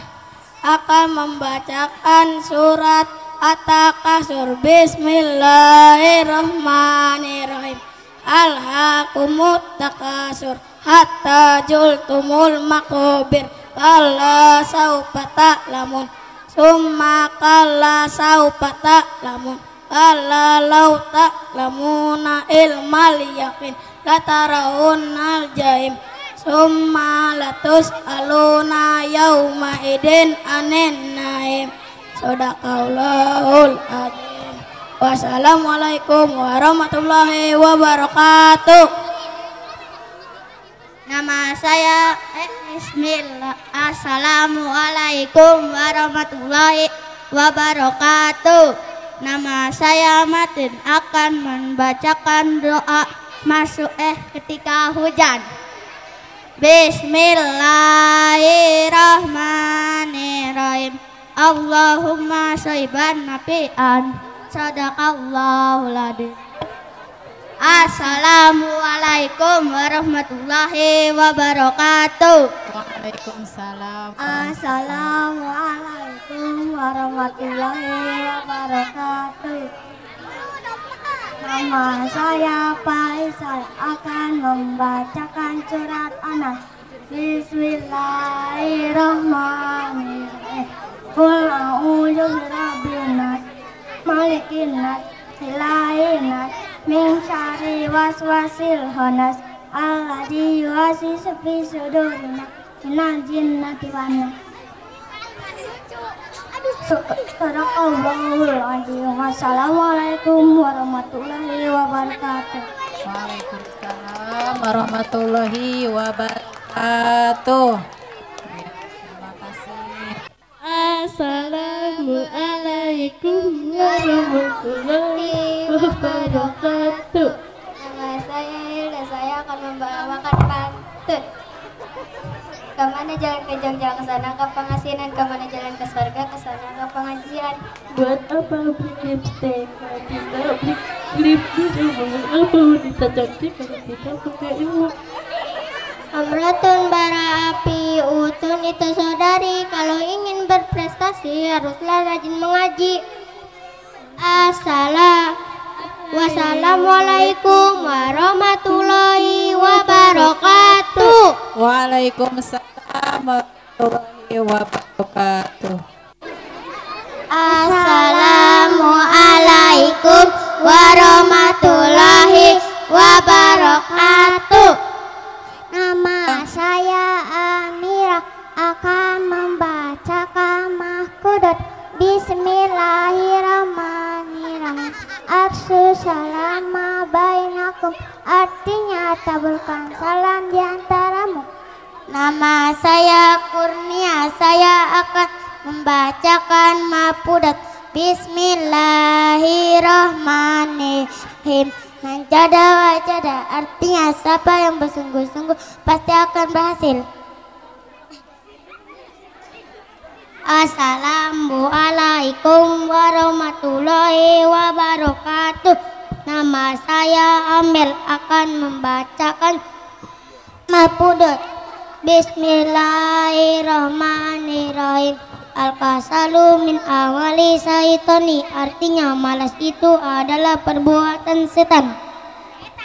Akan membacakan surat At-Takasur Bismillahirrahmanirrahim. Alhaakumut takasur hatta jultumul makobir kalla saufa ta'lamun summa kalla saufa ta'lamun kalla lau ta'lamuna ilmal yakin latarawunnal jahim Summa latus aluna yauma idin anin naim. Sadaqallahul azim. Wassalamualaikum warahmatullahi wabarakatuh. Nama saya eh, Bismillah. Assalamualaikum warahmatullahi wabarakatuh. Nama saya Matin. Akan membacakan doa masuk eh ketika hujan. Bismillahirrahmanirrahim. Allahumma soiban nafi'an. Sadaqallahul adzim Assalamualaikum warahmatullahi wabarakatuh. Waalaikumsalam. Assalamualaikum warahmatullahi wabarakatuh. Nama saya Faisal akan membacakan surat Anas. Bismillahirrahmanirrahim. Qul a'udzu birabbin nas, malikin nas, ilahin nas, min syarri waswasil khannas, alladzi yuwaswisu fi sudurin nas, minal jinnati wan. Sadaqallahul azim. Wassalamualaikum warahmatullahi wabarakatuh. Waalaikumsalam warahmatullahi wabarakatuh. Ya, terima kasih. Assalamualaikum warahmatullahi wabarakatuh. Nama saya Hilda, saya akan membawakan pantun. Ke mana jalan ke Jogja ke sana ke pengasinan, ke mana jalan ke surga ke sana ke pengajian. Buat apa lipstick? Kalau tidak dengan apa wanita cantik kalau tidak pakai ilmu? Amratun bara api utun itu saudari. Kalau ingin berprestasi haruslah rajin mengaji. Assalam Wassalamualaikum warahmatullahi wabarakatuh. Waalaikumsalam warahmatullahi wabarakatuh. Assalamualaikum warahmatullahi wabarakatuh Nama saya Amira. Akan membacakan mahkudat Bismillahirrahmanirrahim. Afsu salama bainakum. Artinya taburkan salam di antaramu. Nama saya Kurnia. Saya akan membacakan mahkudat Bismillahirrahmanirrahim Menjada wajada artinya siapa yang bersungguh-sungguh pasti akan berhasil. Assalamualaikum warahmatullahi wabarakatuh. Nama saya Amel akan membacakan Mahfudat. Bismillahirrahmanirrahim. Al-kasalu min awali saitoni. Artinya malas itu adalah perbuatan setan.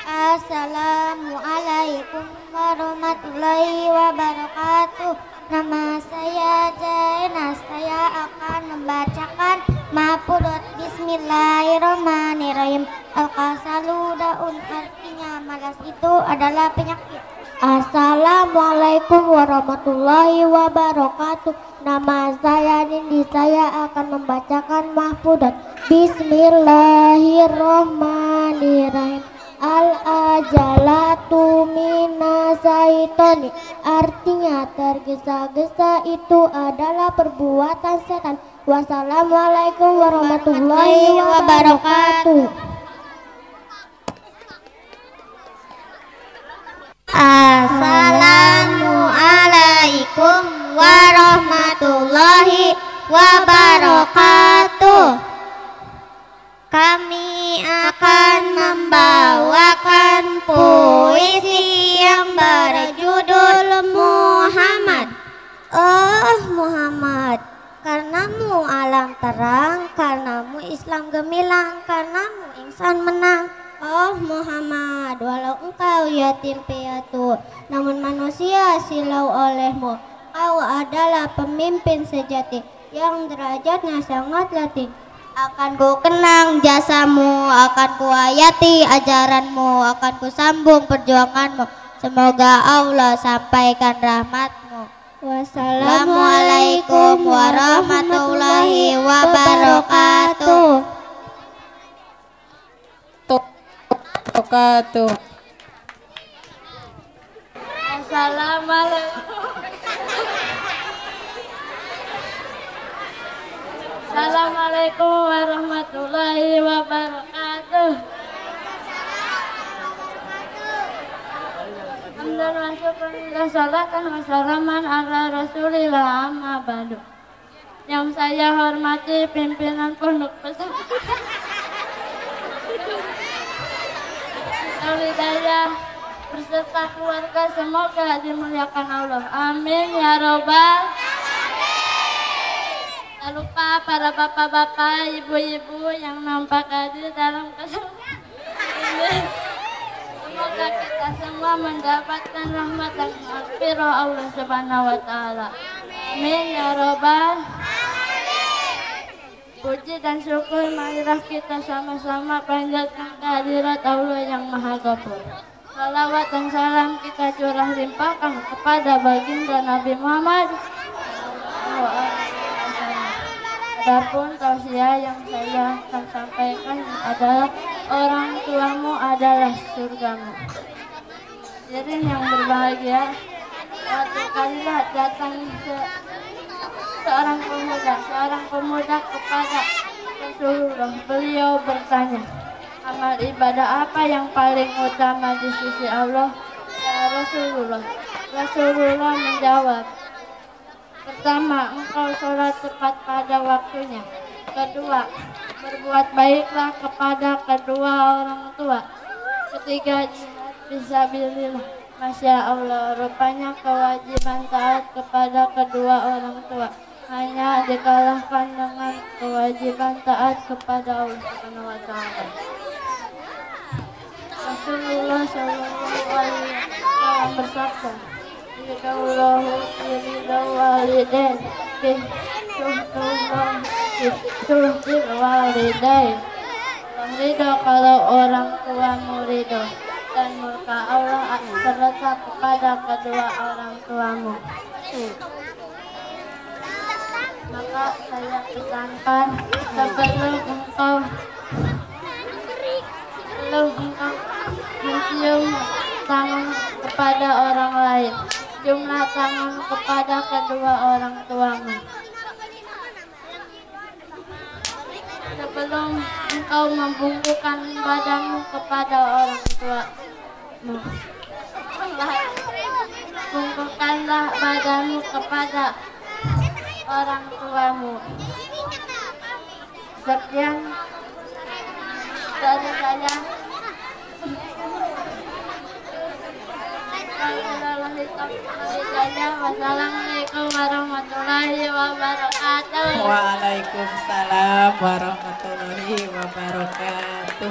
Assalamualaikum warahmatullahi wabarakatuh. Nama saya Jaina. Saya akan membacakan Mahfudot Bismillahirrahmanirrahim. Al-kasalu daun. Artinya malas itu adalah penyakit. Assalamualaikum warahmatullahi wabarakatuh Nama saya Nindi Saya akan membacakan mahfudat. Bismillahirrahmanirrahim. Al-ajalatu minasaitoni Artinya tergesa-gesa itu adalah perbuatan setan. Wassalamualaikum warahmatullahi wabarakatuh Assalamualaikum warahmatullahi wabarakatuh. Kami akan membawakan puisi yang berjudul Muhammad. Oh Muhammad Karenamu alam terang Karenamu Islam gemilang Karenamu insan menang Oh Muhammad, walau engkau yatim piatu, namun manusia silau olehmu. Kau adalah pemimpin sejati yang derajatnya sangatlah tinggi. Akan ku kenang jasamu, akan ku hayati ajaranmu, akan ku sambung perjuanganmu. Semoga Allah sampaikan rahmatmu. Wassalamualaikum warahmatullahi wabarakatuh. Wabarakatuh. Assalamualaikum. Warahmatullahi wabarakatuh. Yang saya hormati pimpinan pondok pesantren Hidayah berserta keluarga semoga dimuliakan Allah. Amin ya robbal. Tak lupa para bapak-bapak, ibu-ibu yang nampak hadir dalam kesempatan ini. Semoga kita semua mendapatkan rahmat dan maghfirah Allah Subhanahu wa taala. Amin ya robbal. Puji dan syukur marilah kita sama-sama panjatkan kehadirat Allah yang Maha Ghafur. Salawat dan salam kita curah limpahkan kepada baginda Nabi Muhammad. Adapun tausiah yang saya akan sampaikan adalah orang tuamu adalah surgamu. Jadi yang berbahagia, suatu kalilah datang se seorang pemuda, seorang pemuda kepada Rasulullah. Beliau bertanya, amal ibadah apa yang paling utama di sisi Allah? Ya Rasulullah. Rasulullah menjawab, pertama, engkau sholat tepat pada waktunya. Kedua, berbuat baiklah kepada kedua orang tua. Ketiga, jihad fisabilillah. Masya Allah, rupanya kewajiban taat kepada kedua orang tua hanya dikalahkan dengan kewajiban taat kepada Allah Subhanahu wa taala. Rasulullah Shallallahu alaihi wasallam bersabda, "Ridallahu ridal walidain, bi syuhdullah bi syuhdil walidain." Ridho kalau orang tuamu ridho dan murka Allah terletak kepada kedua orang tuamu. Maka saya pesankan sebelum engkau engkau mencium tangan kepada orang lain, jumlah tangan kepada kedua orang tuamu. Sebelum engkau membungkukkan badanmu kepada orang tuamu. Bungkukkanlah badanmu kepada orang tuamu. Sekian dari saya. Wassalamualaikum warahmatullahi wabarakatuh. Waalaikumsalam warahmatullahi wabarakatuh.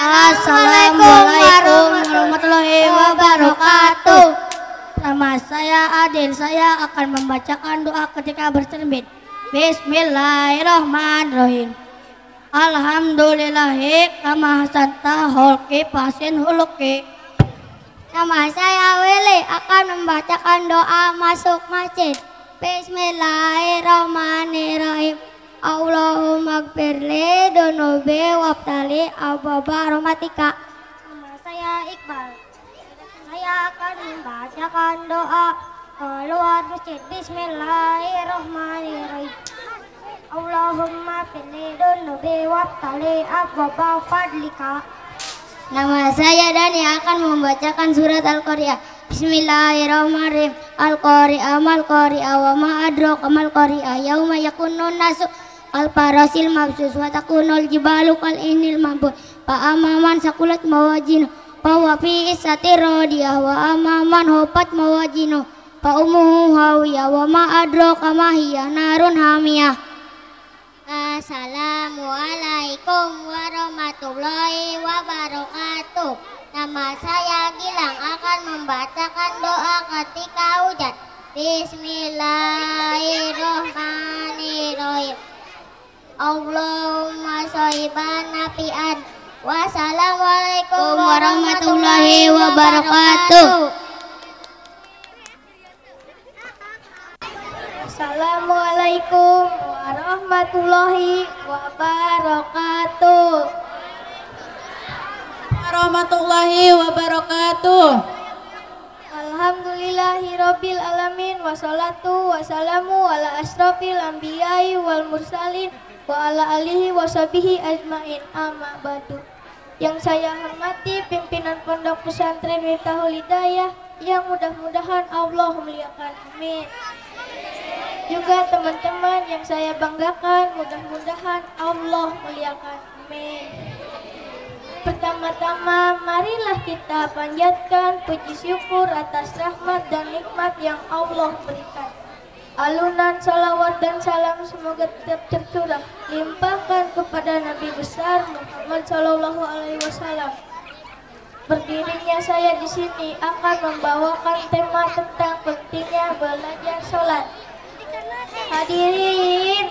Assalamualaikum warahmatullahi wabarakatuh. Nama saya Adil. Saya akan membacakan doa ketika berterbit. Bismillahirrahmanirrahim. Alhamdulillahi kama hasanta holki pasin huluki. Nama saya Willy akan membacakan doa masuk masjid. Bismillahirrahmanirrahim. Allahumma gfirli dunubi wabtali ababa rahmatika. Nama saya Iqbal. Saya akan membacakan doa keluar masjid. Bismillahirrahmanirrahim. Allahumma gfirli dunubi wabtali ababa fadlika. Nama saya Dani akan membacakan surat Al-Qari'ah. Bismillahirrahmanirrahim. Al-Qari'ah mal Qari'ah wa ma adraka mal Qari'ah. Yauma yakunun nasu al-parasil mabsus wa takunul jibalu kal inil mabud. Fa amaman sakulat mawajinu. Fi isati radiyah wa amaman hopat mawajinu. Fa umuhu hawiyah wa ma ma hiya narun hamiyah. Assalamualaikum warahmatullahi wabarakatuh. Nama saya Gilang akan membacakan doa ketika hujan. Bismillahirrahmanirrahim. Allahumma soiban nafian Wassalamualaikum warahmatullahi wabarakatuh. Assalamualaikum warahmatullahi wabarakatuh. Warahmatullahi wabarakatuh. Alhamdulillahi rabbil alamin wassalatu wassalamu ala asrafil anbiya'i wal mursalin wa ala alihi washabihi ajmain amma ba'du. Yang saya hormati pimpinan Pondok Pesantren Miftahul Hidayah yang mudah-mudahan Allah muliakan. Amin. Juga teman-teman yang saya banggakan, mudah-mudahan Allah muliakan. Amin. Pertama-tama, marilah kita panjatkan puji syukur atas rahmat dan nikmat yang Allah berikan. Alunan salawat dan salam semoga tetap tercurah limpahkan kepada Nabi besar Muhammad Sallallahu Alaihi Wasallam. Berdirinya saya di sini akan membawakan tema tentang pentingnya belajar sholat. Hadirin.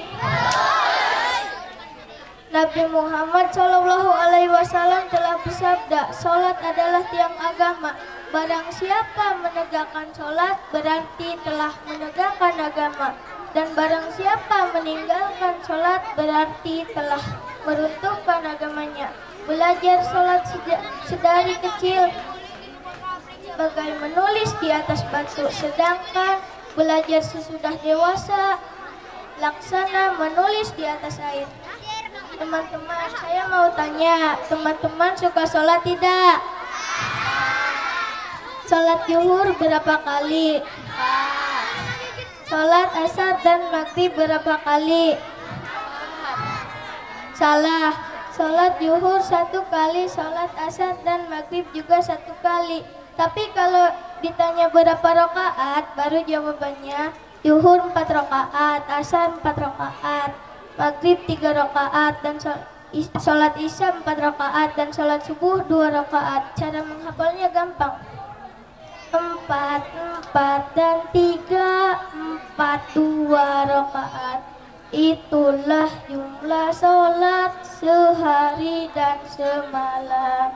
Nabi Muhammad Shallallahu Alaihi Wasallam telah bersabda, sholat adalah tiang agama. Barang siapa menegakkan sholat, berarti telah menegakkan agama. Dan barang siapa meninggalkan sholat, berarti telah meruntuhkan agamanya. Belajar sholat sedari kecil, bagai menulis di atas batu. Sedangkan belajar sesudah dewasa, laksana menulis di atas air. Teman-teman, saya mau tanya, teman-teman suka sholat tidak? Sholat yuhur berapa kali? Sholat asar dan maghrib berapa kali? Salah. Sholat yuhur satu kali, sholat asar dan maghrib juga satu kali. Tapi kalau ditanya berapa rakaat, baru jawabannya yuhur empat rakaat, asar empat rakaat, maghrib tiga rakaat dan sholat isya empat rakaat dan sholat subuh dua rakaat. Cara menghafalnya gampang. Empat, empat dan tiga, empat dua rakaat. Itulah jumlah sholat sehari dan semalam.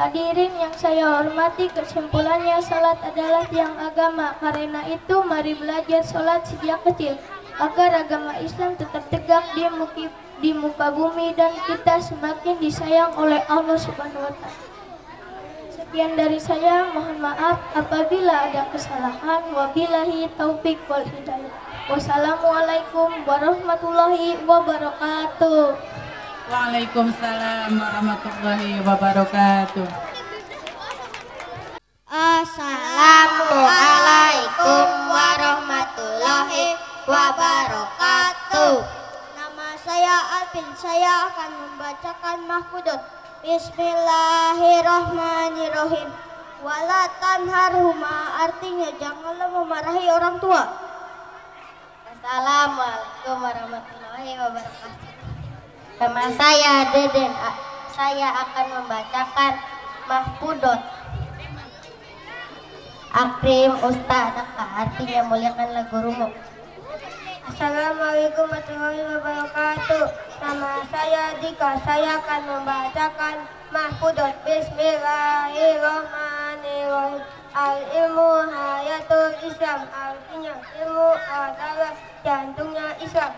Hadirin yang saya hormati, kesimpulannya salat adalah tiang agama. Karena itu mari belajar salat sejak kecil agar agama Islam tetap tegak di muka, di muka bumi dan kita semakin disayang oleh Allah Subhanahu wa taala. Sekian dari saya, mohon maaf apabila ada kesalahan. Wabillahi taufik wal hidayah. Wassalamualaikum warahmatullahi wabarakatuh. Waalaikumsalam warahmatullahi wabarakatuh. Assalamualaikum warahmatullahi wabarakatuh. Nama saya Alvin. Saya akan membacakan mahfudot. Bismillahirrahmanirrahim. Wala tanharhuma artinya janganlah memarahi orang tua. Assalamualaikum warahmatullahi wabarakatuh. Nama saya Deden. Saya akan membacakan Mahfudot. Akrim Ustadaka artinya muliakanlah gurumu. Assalamualaikum warahmatullahi wabarakatuh. Nama saya Dika. Saya akan membacakan Mahfudot. Bismillahirrahmanirrahim. Al ilmu hayatul Islam artinya ilmu adalah jantungnya Islam.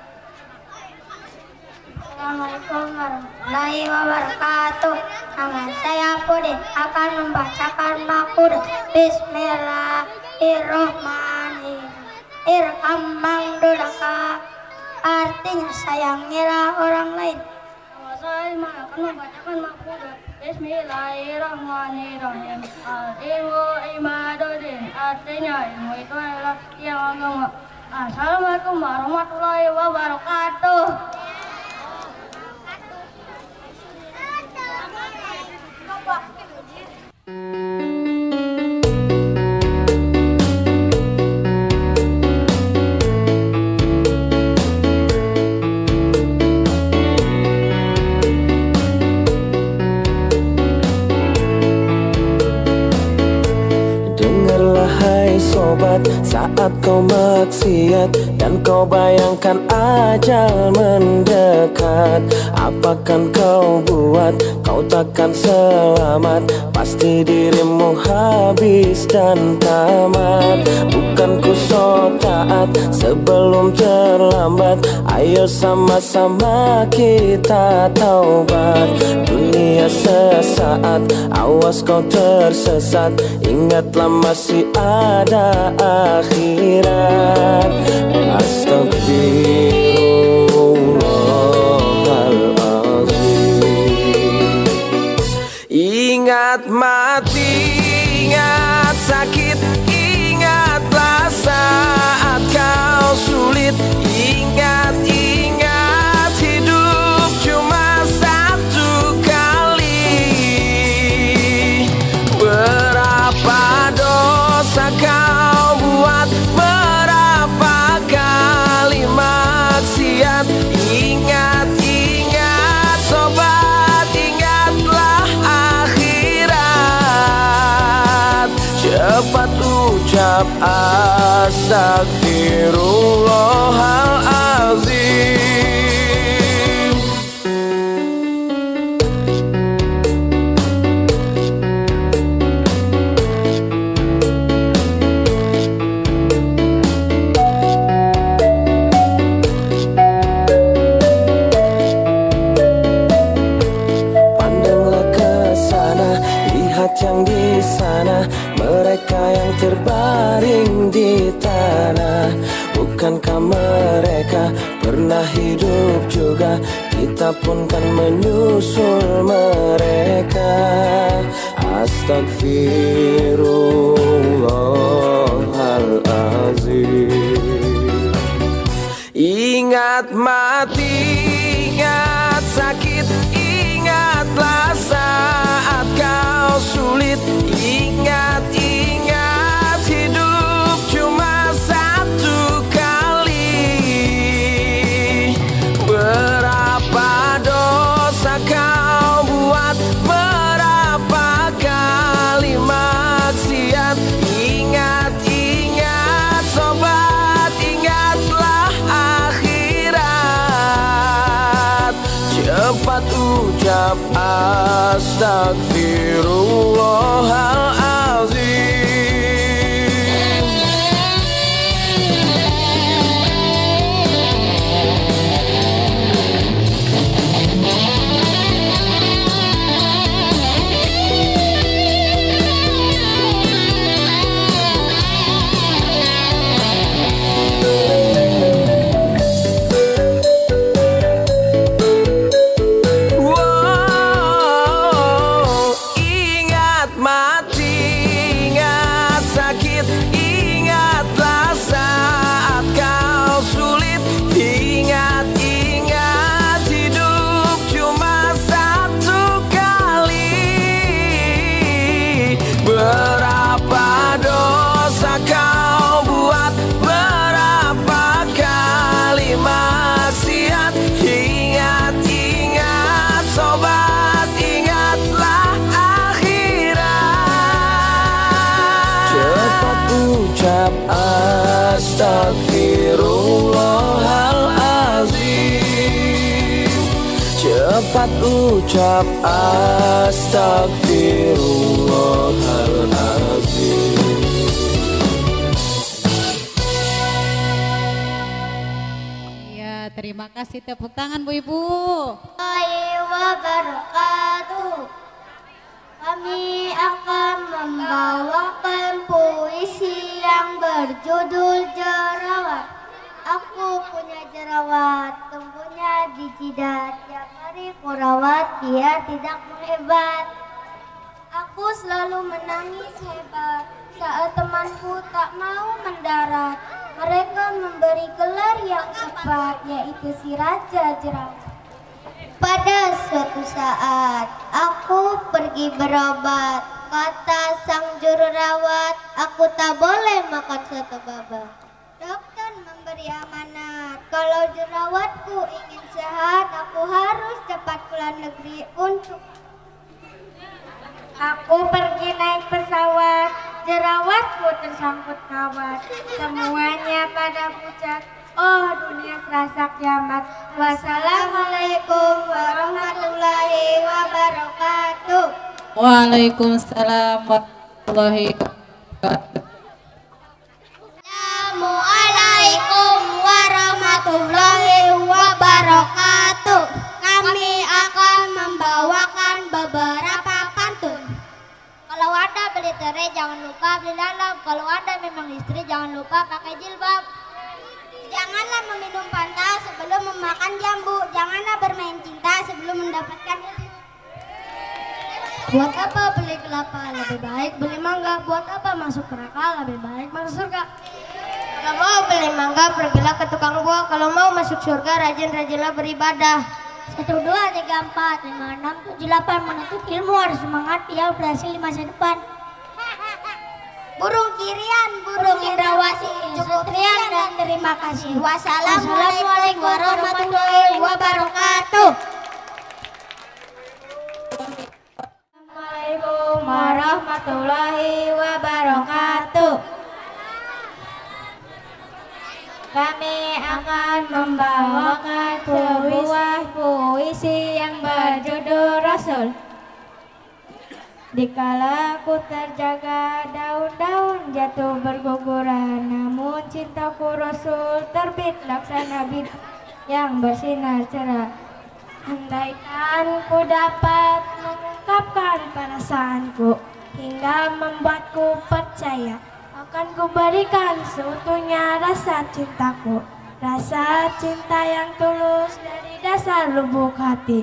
Assalamualaikum warahmatullahi wabarakatuh. Nama saya Pudin akan membacakan makud Bismillahirrahmanirrahim. Irham mangdudaka artinya sayangilah orang lain. Nama saya akan membacakan makud Bismillahirrahmanirrahim. Al-ilmu imaduddin. Artinya ilmu itu adalah yang agama. Assalamualaikum warahmatullahi wabarakatuh. sobat saat kau maksiat. Dan kau bayangkan ajal mendekat Apakan kau buat? Kau takkan selamat. Pasti dirimu habis dan tamat. Bukan ku so taat Sebelum terlambat. Ayo sama-sama kita taubat. Dunia sesaat Awas kau tersesat. Ingatlah masih ada akhirat. Astagfirullahaladzim Ingat mati, astagfirullahalazim juga. Kita pun kan menyusul mereka. Astagfirullahalazim Ingat mati, ucap astagfirullahalazim. Iya, terima kasih tepuk tangan Bu Ibu. Kami akan membawakan puisi yang berjudul jerawat. Aku punya jerawat, tumbuhnya di jidat. Tiap hari ku rawat, dia tidak menghebat. Aku selalu menangis hebat saat temanku tak mau mendarat. Mereka memberi gelar yang tepat, yaitu si Raja Jerawat. Pada suatu saat, aku pergi berobat. Kata sang juru rawat, aku tak boleh makan soto baba. Dokter memberi amanat, kalau jerawatku ingin sehat, aku harus cepat keluar negeri untuk Aku pergi naik pesawat, jerawatku tersangkut kawat. Semuanya pada pucat. Oh dunia serasa kiamat. Wassalamualaikum warahmatullahi wabarakatuh. Waalaikumsalam warahmatullahi wabarakatuh. Assalamualaikum warahmatullahi wabarakatuh. Kami akan membawakan beberapa pantun. Kalau ada beli tirai jangan lupa beli dalam. Kalau ada memang istri jangan lupa pakai jilbab. Janganlah meminum panta sebelum memakan jambu. Janganlah bermain cinta sebelum mendapatkan ilmu. Buat apa beli kelapa? Lebih baik beli mangga. Buat apa masuk neraka? Lebih baik masuk surga. Kalau mau beli mangga, pergilah ke tukang buah. Kalau mau masuk surga, rajin-rajinlah beribadah. Satu, dua, tiga, empat, lima, enam, tujuh, delapan. Menuntut ilmu harus semangat, biar berhasil di masa depan. Burung kirian, burung indrawasi, cukup rian dan terima kasih. Wassalamualaikum warahmatullahi wabarakatuh. Assalamualaikum warahmatullahi wabarakatuh. Kami akan membawakan sebuah puisi yang berjudul Rasul. Dikala ku terjaga daun-daun jatuh berguguran Namun cintaku Rasul terbit laksana bintang yang bersinar cerah Andaikan ku dapat mengungkapkan perasaanku Hingga membuatku percaya Akan ku berikan seutuhnya rasa cintaku. Rasa cinta yang tulus dari dasar lubuk hati.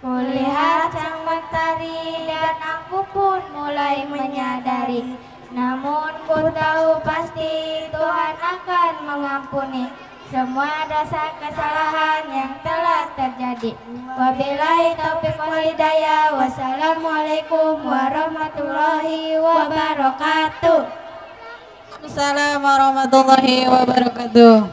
Kulihat sang mentari dan aku pun mulai menyadari. Namun ku tahu pasti Tuhan akan mengampuni semua dosa kesalahan yang telah terjadi. Wabillahi taufiq wal hidayah. Wassalamualaikum warahmatullahi wabarakatuh. Assalamualaikum warahmatullahi wabarakatuh.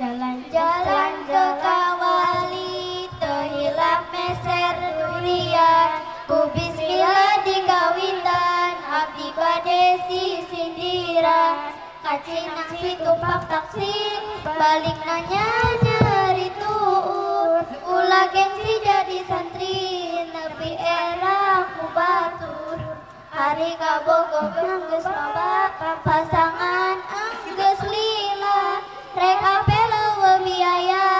Jalan-jalan ke Terhilap meser durian Ku bismillah di kawitan Abdi bade si sindiran Kacinang si tumpak taksi Balik nanya nyari tuun Ulah gengsi jadi santri Nepi era ku batur. Hari kabogong angges maba Pasangan angges lila. Rek wabiaya Ngabela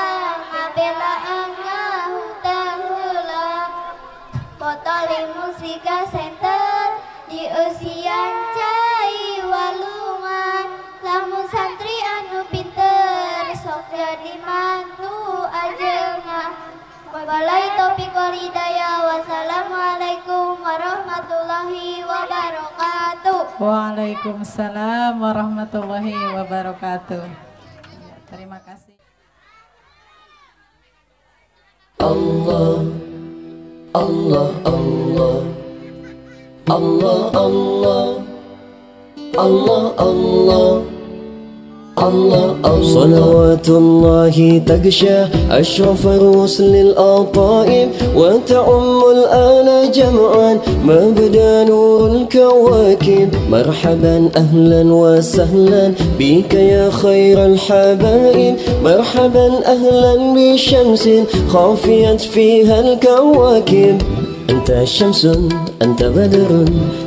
Wabalai topik wal hidayah Wassalamualaikum warahmatullahi wabarakatuh. Waalaikumsalam warahmatullahi wabarakatuh. Ya, terima kasih. Allah Allah Allah. Allah Allah. Allah Allah الله الله. صلوات الله تغشى أشرف الرسل الأطائب وتعم الآن جمعا. ما بدا نور الكواكب. مرحبا أهلا وسهلا بك يا خير الحبائب. مرحبا أهلا بشمس خافيت فيها الكواكب. أنت شمس أنت بدر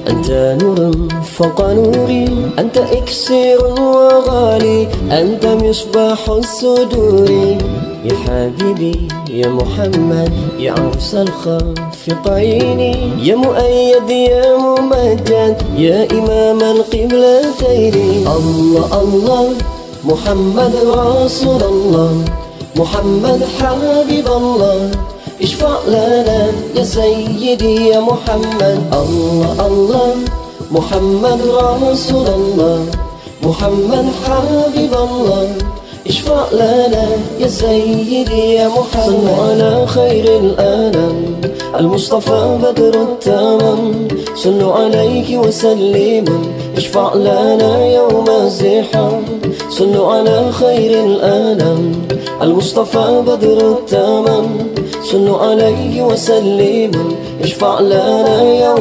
أنت نور فوق نوري. أنت إكسير وغالي أنت مصباح الصدور. يا حبيبي يا محمد يا عرس الخافقين يا مؤيد يا ممجد يا إمام القبلتين. الله الله محمد رسول الله. محمد حبيب الله. اشفع لنا يا سيدي يا محمد. الله الله. محمد رسول الله. محمد حبيب الله. اشفع لنا يا سيدي يا محمد. صلوا على خير الأنام. المصطفى بدر التمام. صلوا عليه وسلموا اشفع لنا يوم الزحام. صلوا على خير الأنام. المصطفى بدر التمام صلوا عليه وسلموا. Ijfa' lana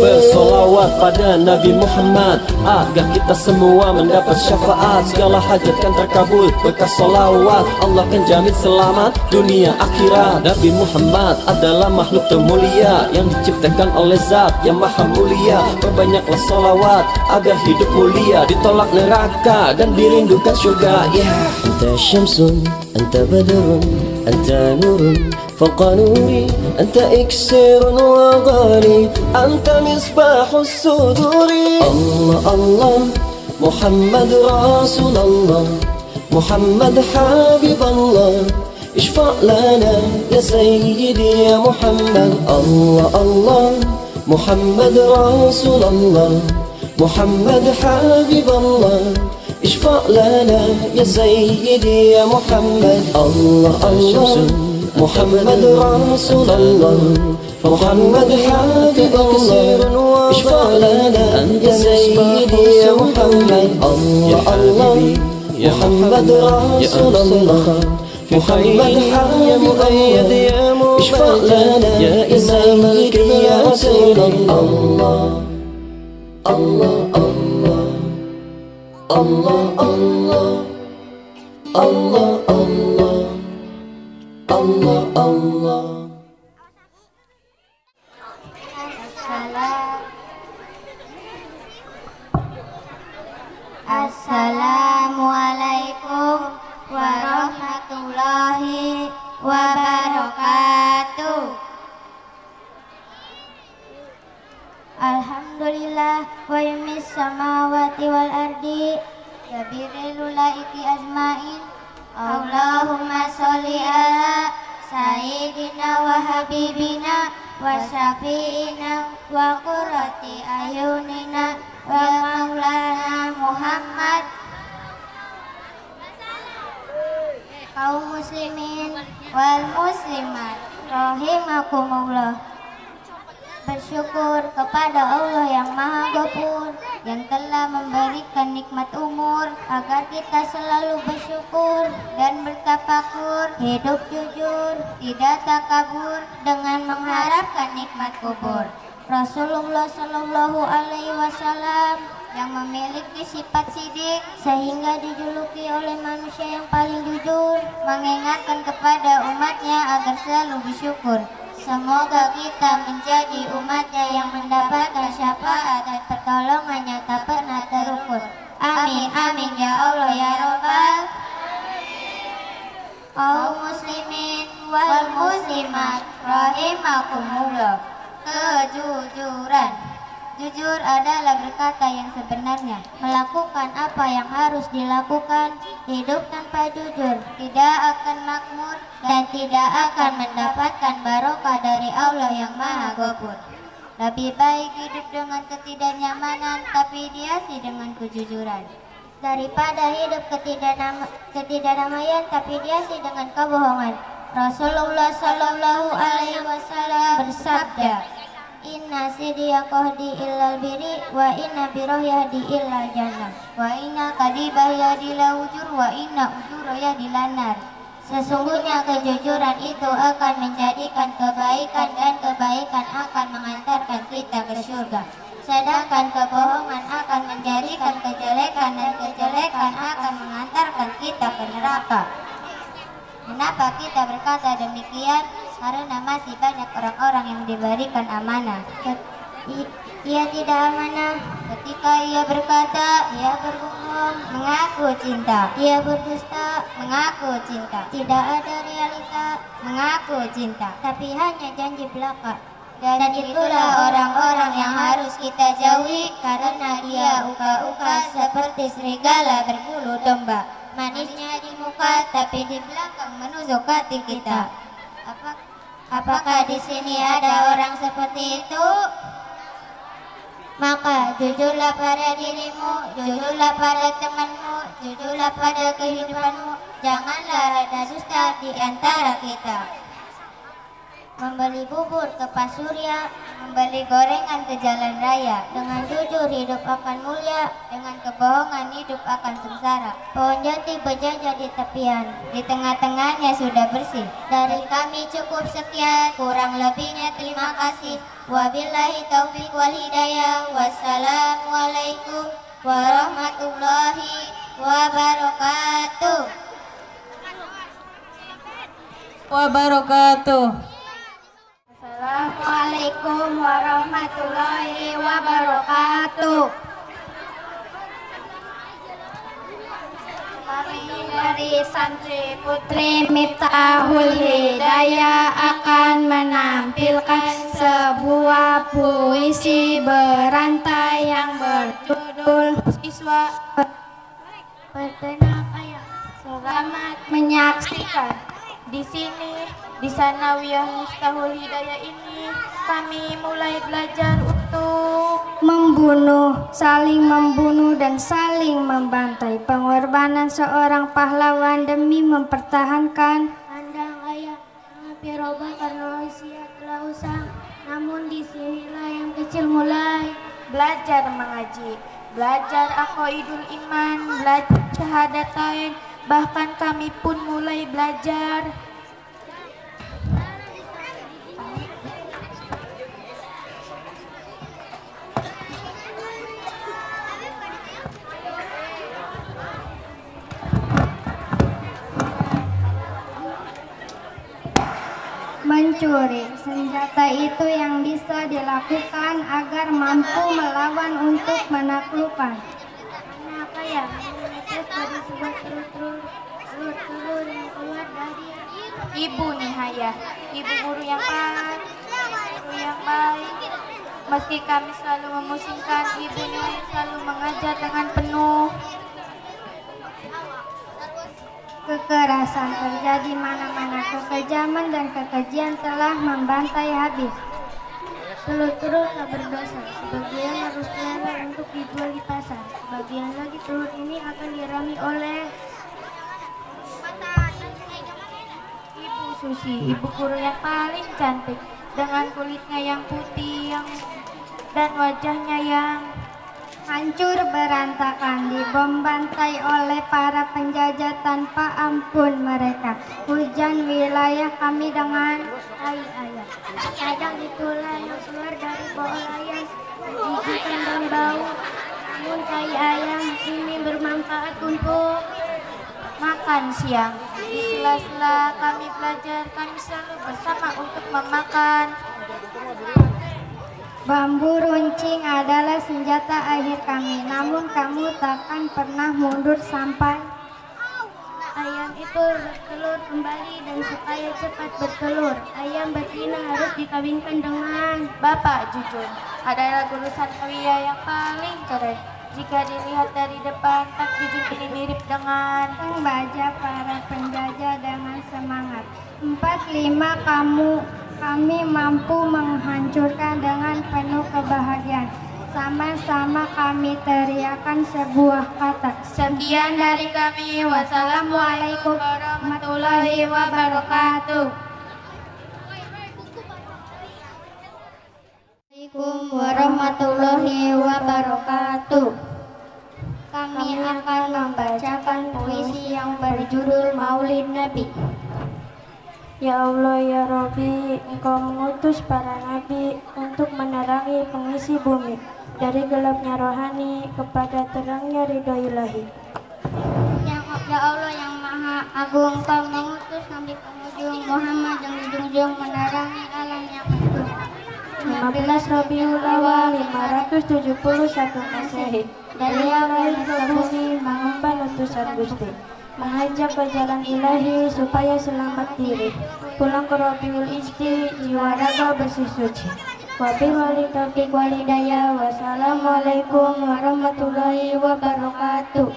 Bersolawat pada Nabi Muhammad. Agar kita semua mendapat syafaat. Segala hajat kan terkabul bekas solawat. Allah kan jamin selamat Dunia akhirat. Nabi Muhammad adalah makhluk termulia Yang diciptakan oleh zat yang maha mulia. Perbanyaklah salawat Agar hidup mulia. Ditolak neraka dan dirindukan syurga yeah. Anta syamsun, anta badrun, anta nurun. نوري أنت إكسير وغالي أنت مصباح الصدور. الله الله محمد رسول الله محمد حبيب الله. اشفع لنا يا سيدي يا محمد. الله الله محمد رسول الله محمد حبيب الله. اشفع لنا يا سيدي يا محمد. الله الله. محمد رسول الله. محمد حبيب الله. اشفع لنا يا سيدي يا محمد. الله الله محمد رسول الله. محمد حبيب الله. اشفع لنا يا سيدي يا رسول الله. الله الله Allah Allah Allah Allah Allah Allah. Assalamualaikum warahmatullahi wabarakatuh. Alhamdulillah wa yumis samawati wal ardi Yabirilu laiki azmain Allahumma sholli ala Sayyidina wa habibina Wa syafi'ina wa qurrati ayunina Wa maulana Muhammad. Kaum muslimin wal muslimat Rahimakumullah Bersyukur kepada Allah yang maha gopur Yang telah memberikan nikmat umur Agar kita selalu bersyukur dan bertafakur. Hidup jujur, tidak takabur Dengan mengharapkan nikmat kubur. Rasulullah Shallallahu Alaihi Wasallam yang memiliki sifat sidik sehingga dijuluki oleh manusia yang paling jujur mengingatkan kepada umatnya agar selalu bersyukur Semoga kita menjadi umatnya yang mendapatkan syafaat dan pertolongannya tak pernah terukur. Amin, amin ya Allah ya Rabbal. Kaum muslimin wal muslimat rahimakumullah. Kejujuran. Jujur adalah berkata yang sebenarnya, melakukan apa yang harus dilakukan, hidup tanpa jujur, tidak akan makmur dan tidak akan mendapatkan barokah dari Allah yang Maha Gopur. Lebih baik hidup dengan ketidaknyamanan tapi diasi dengan kejujuran daripada hidup ketidaknama, ketidaknamaian tapi diasi dengan kebohongan. Rasulullah Shallallahu Alaihi Wasallam bersabda, Inna sidiya kohdi illal biri wa inna biroh yahdi illal jannah. Wa inna kadibah yahdi la ujur wa inna ujur yahdi lanar Sesungguhnya kejujuran itu akan menjadikan kebaikan dan kebaikan akan mengantarkan kita ke surga. Sedangkan kebohongan akan menjadikan kejelekan dan kejelekan akan mengantarkan kita ke neraka. Kenapa kita berkata demikian? Karena masih banyak orang-orang yang diberikan amanah. Ia tidak amanah ketika ia berkata, ia berbohong, mengaku cinta. Ia berdusta, mengaku cinta. Tidak ada realita, mengaku cinta. Tapi hanya janji belaka. Dan itulah orang-orang yang harus kita jauhi karena dia uka-uka seperti serigala berbulu domba. Manisnya di muka tapi di belakang menusuk hati kita. Apa, apakah di sini ada orang seperti itu? Maka jujurlah pada dirimu, jujurlah pada temanmu, jujurlah pada kehidupanmu. Janganlah ada dusta di antara kita membeli bubur ke pasurya, membeli gorengan ke jalan raya. Dengan jujur hidup akan mulia, dengan kebohongan hidup akan sengsara. Pohon jati berjajar di tepian, di tengah-tengahnya sudah bersih. Dari kami cukup sekian, kurang lebihnya terima kasih. Wabillahi taufiq wal hidayah. Wassalamualaikum warahmatullahi wabarakatuh. Wabarakatuh. Assalamualaikum warahmatullahi wabarakatuh. Kami dari santri putri Miftahul Hidayah akan menampilkan sebuah puisi berantai yang berjudul Siswa Bertenang Ayah. Selamat menyaksikan. Di sini, di Sanawiyah Mustahul Hidayah ini, kami mulai belajar untuk membunuh, saling membunuh dan saling membantai. Pengorbanan seorang pahlawan demi mempertahankan kandang ayah piroba karena usia telah usang. Namun di sinilah yang kecil mulai belajar mengaji, belajar akoidul iman, belajar syahadatain, bahkan kami pun mulai belajar mencuri. Senjata itu yang bisa dilakukan agar mampu melawan untuk menaklukkan. Kenapa ya? Menetes dari sebuah telur-telur dari ibu Nihaya, ibu guru yang baik, guru yang baik. Meski kami selalu memusingkan, ibu Nihaya selalu mengajar dengan penuh kekerasan terjadi mana-mana kekejaman dan kekejian telah membantai habis. Telur-telur tak berdosa, sebagian harus pelihara untuk dijual di pasar. Sebagian lagi telur ini akan dirami oleh Ibu Susi, ibu guru yang paling cantik dengan kulitnya yang putih yang dan wajahnya yang hancur berantakan dibombantai oleh para penjajah tanpa ampun mereka. Hujan wilayah kami dengan air ayam kadang itulah yang keluar dari bawah layar. Menjijikan dan bau. Namun tai ayam ini bermanfaat untuk makan siang. Di sela-sela kami belajar kami selalu bersama untuk memakan Bambu runcing adalah senjata akhir kami, namun kamu takkan pernah mundur sampai ayam itu bertelur kembali dan supaya cepat bertelur, ayam betina harus dikawinkan dengan Bapak Jujun. Adalah guru Sanawiyah yang paling keren. Jika dilihat dari depan, tak Jujun ini mirip dengan membaca para penjajah dengan semangat. Empat lima kamu kami mampu menghancurkan dengan penuh kebahagiaan. Sama-sama kami teriakan sebuah kata. Sekian dari kami. Wassalamualaikum warahmatullahi wabarakatuh. Assalamualaikum warahmatullahi wabarakatuh. Kami akan membacakan puisi yang berjudul Maulid Nabi. Ya Allah ya Robi, Engkau mengutus para nabi untuk menerangi pengisi bumi dari gelapnya rohani kepada terangnya ridho ilahi. Ya, ya Allah yang maha agung, Engkau mengutus Nabi penghujung Muhammad yang dijunjung menerangi alam yang utuh. 15 Rabiul Awal 571 Masehi. Beliau lahir ke bumi mengemban utusan Gusti mengajak ke jalan ilahi supaya selamat diri. Pulang ke Rabiul Isti jiwa raga bersih suci. Wabil wali taufiq walidaya wassalamualaikum warahmatullahi wabarakatuh.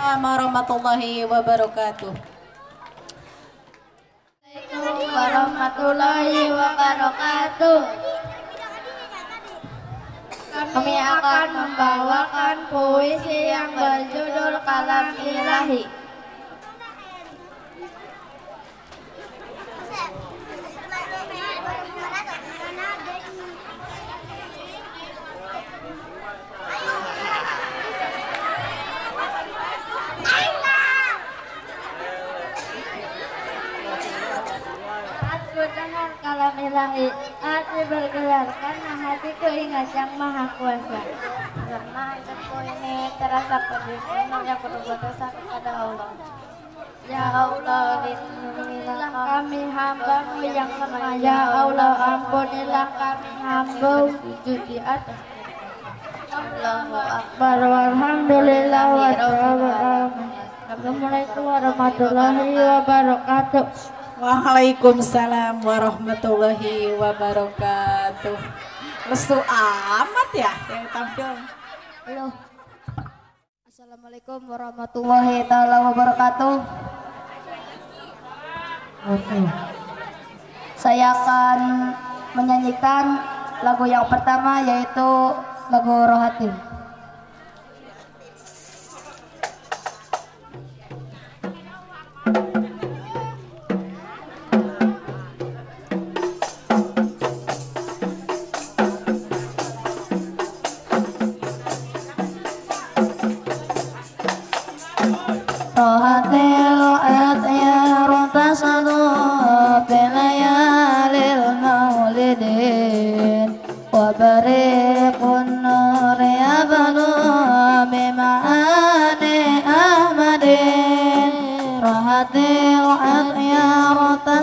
Warahmatullahi wabarakatuh. Warahmatullahi wabarakatuh kami akan membawakan puisi yang berjudul Kalam Ilahi. Aku ilahi, hati bergelar karena hatiku ingat yang maha kuasa. Karena hidupku ini terasa pedih, yang berbuat dosa kepada Allah. Ya Allah, lindungilah kami hambamu yang lemah. Ya Allah, ampunilah kami hamba sujud di atas. Akbar walhamdulillah wa Assalamualaikum warahmatullahi wabarakatuh. Waalaikumsalam warahmatullahi wabarakatuh. Lesu amat ya yang tampil. Halo. Assalamualaikum warahmatullahi taala wabarakatuh. Oke. Saya akan menyanyikan lagu yang pertama yaitu lagu Rohatin.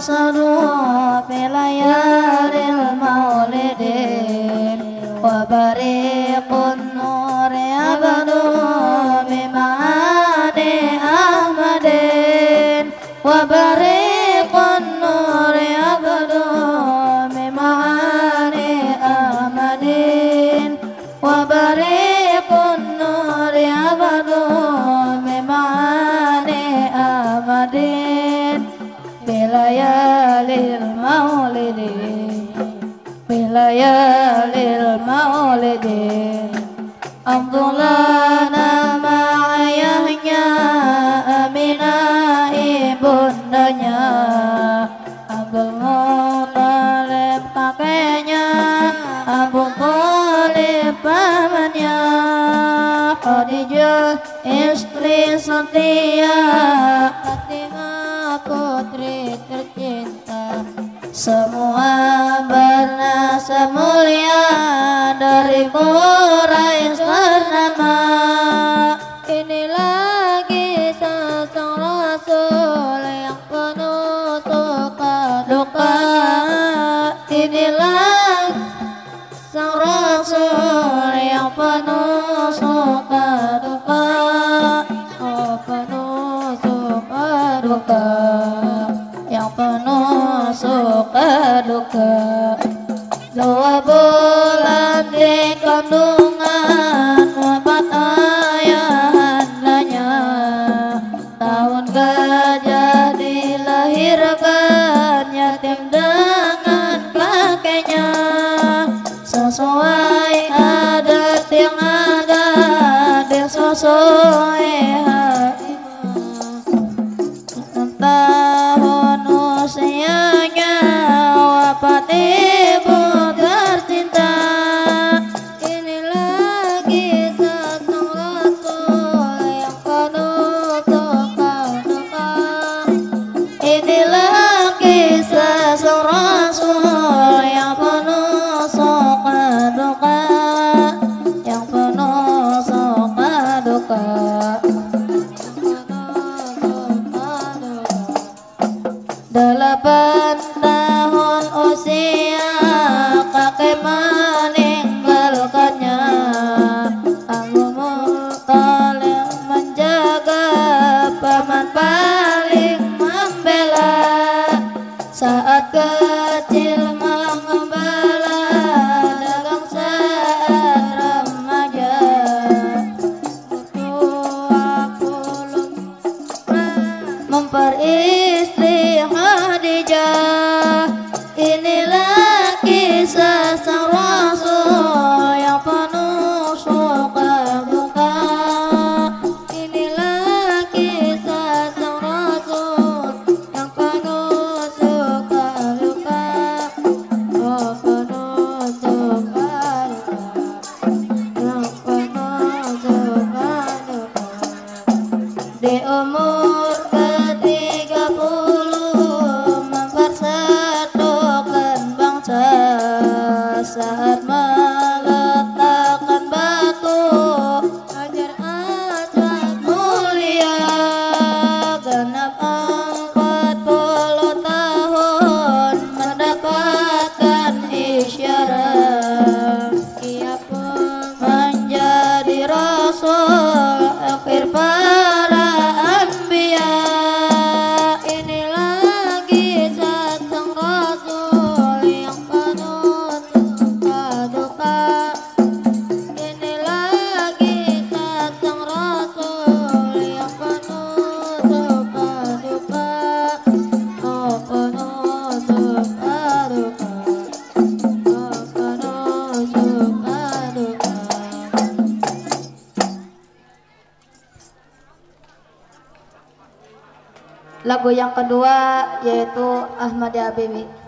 સનો પેલા યાર bilayalil maulidin Abdullah nama ayahnya Aminah ibundanya. Abdul Muttalib kakeknya Abu Talib pamannya. Khadijah istri setia Fatimah putri tercinta. Semua bernasab mulia dari Quraisy ternama. Ini lagi sosok Rasul yang penuh suka duka. Inilah sang Rasul yang penuh suka duka. Oh penuh suka duka yang penuh suka duka Jawa bolan dekono Lagu yang kedua yaitu Ahmad Habibi.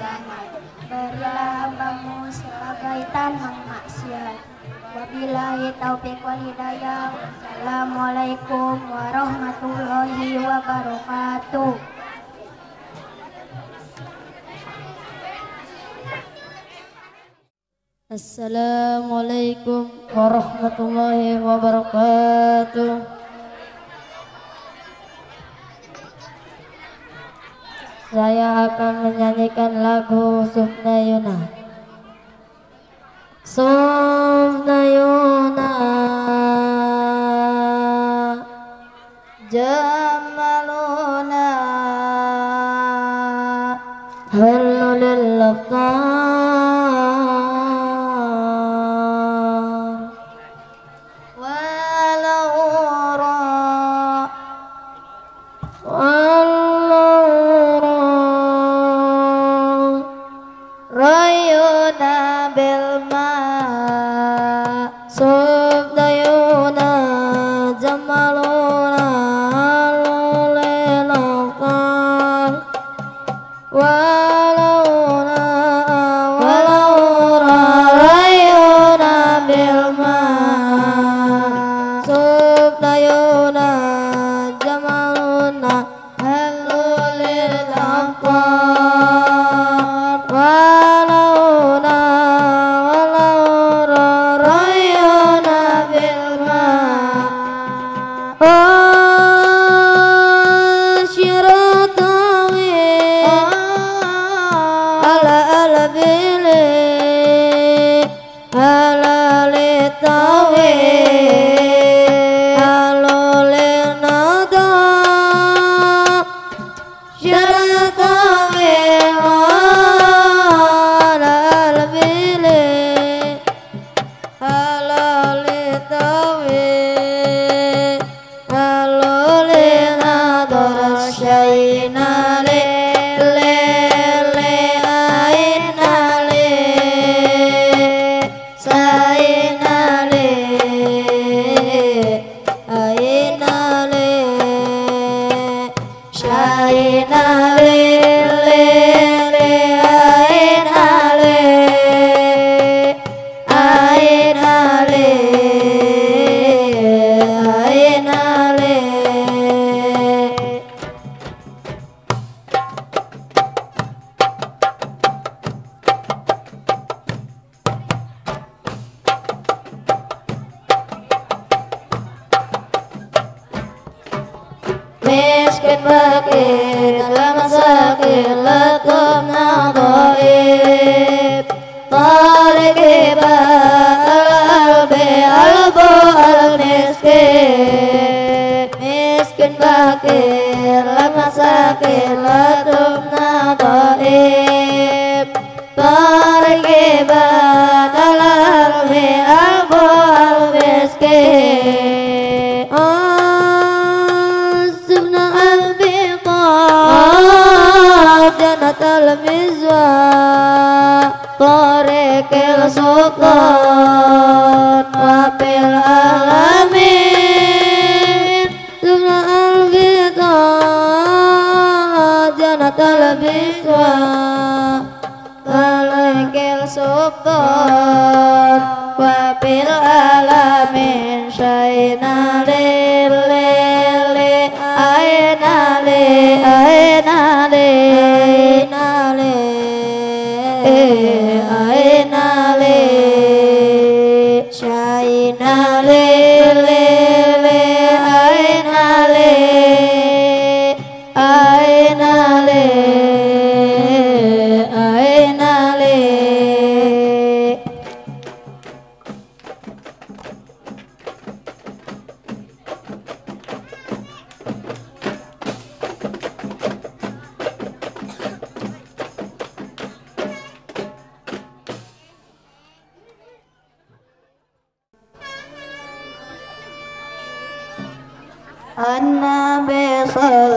agama Berilah sebagai tanah maksiat. Wabillahi taufiq wal hidayah. Assalamualaikum warahmatullahi wabarakatuh. Assalamualaikum warahmatullahi wabarakatuh. saya akan menyanyikan lagu Sufnayuna Sufnayuna Jangan sakit lama sakit letup natoib pergi batal alfi albu albiski asumna albi qab janat almizwa pergi lesukun wapil alam Bhagavad النبي صلى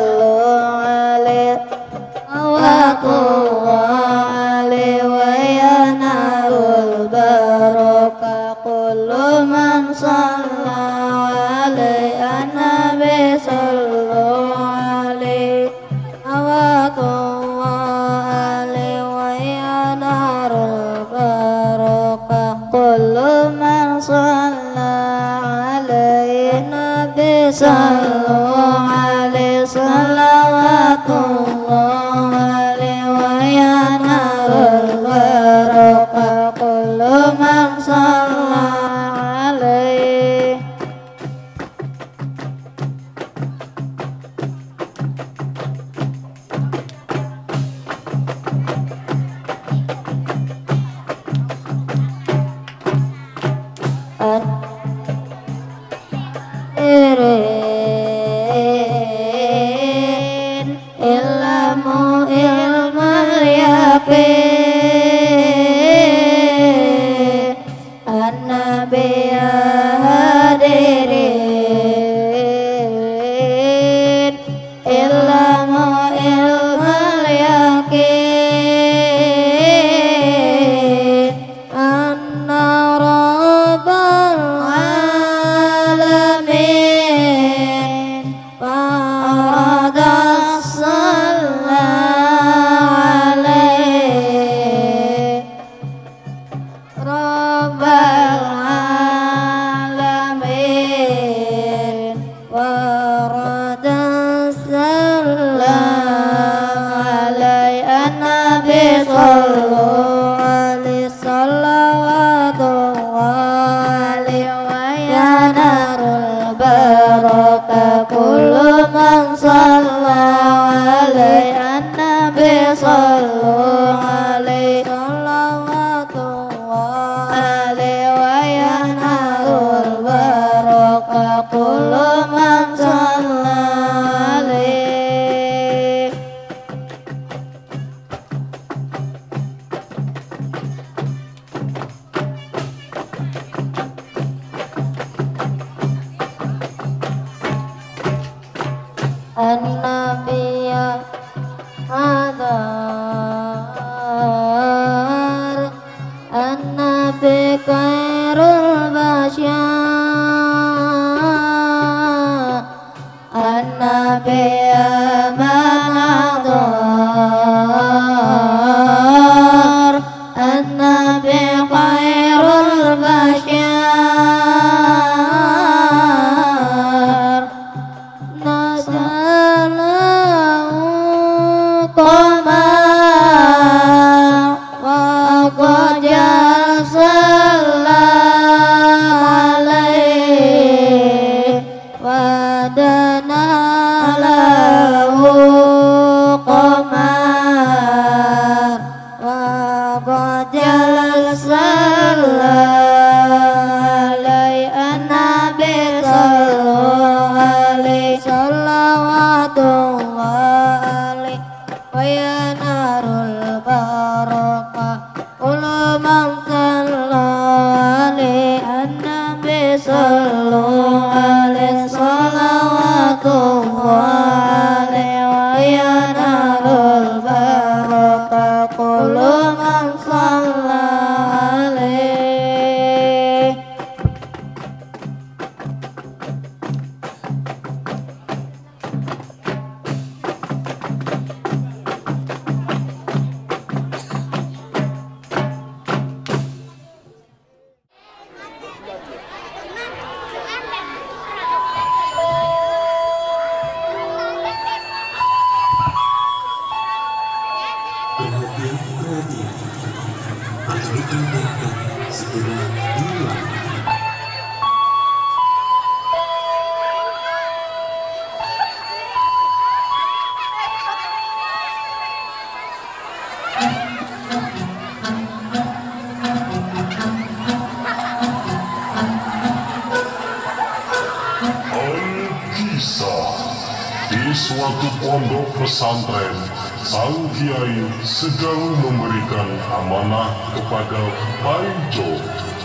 kiai sedang memberikan amanah kepada Paijo,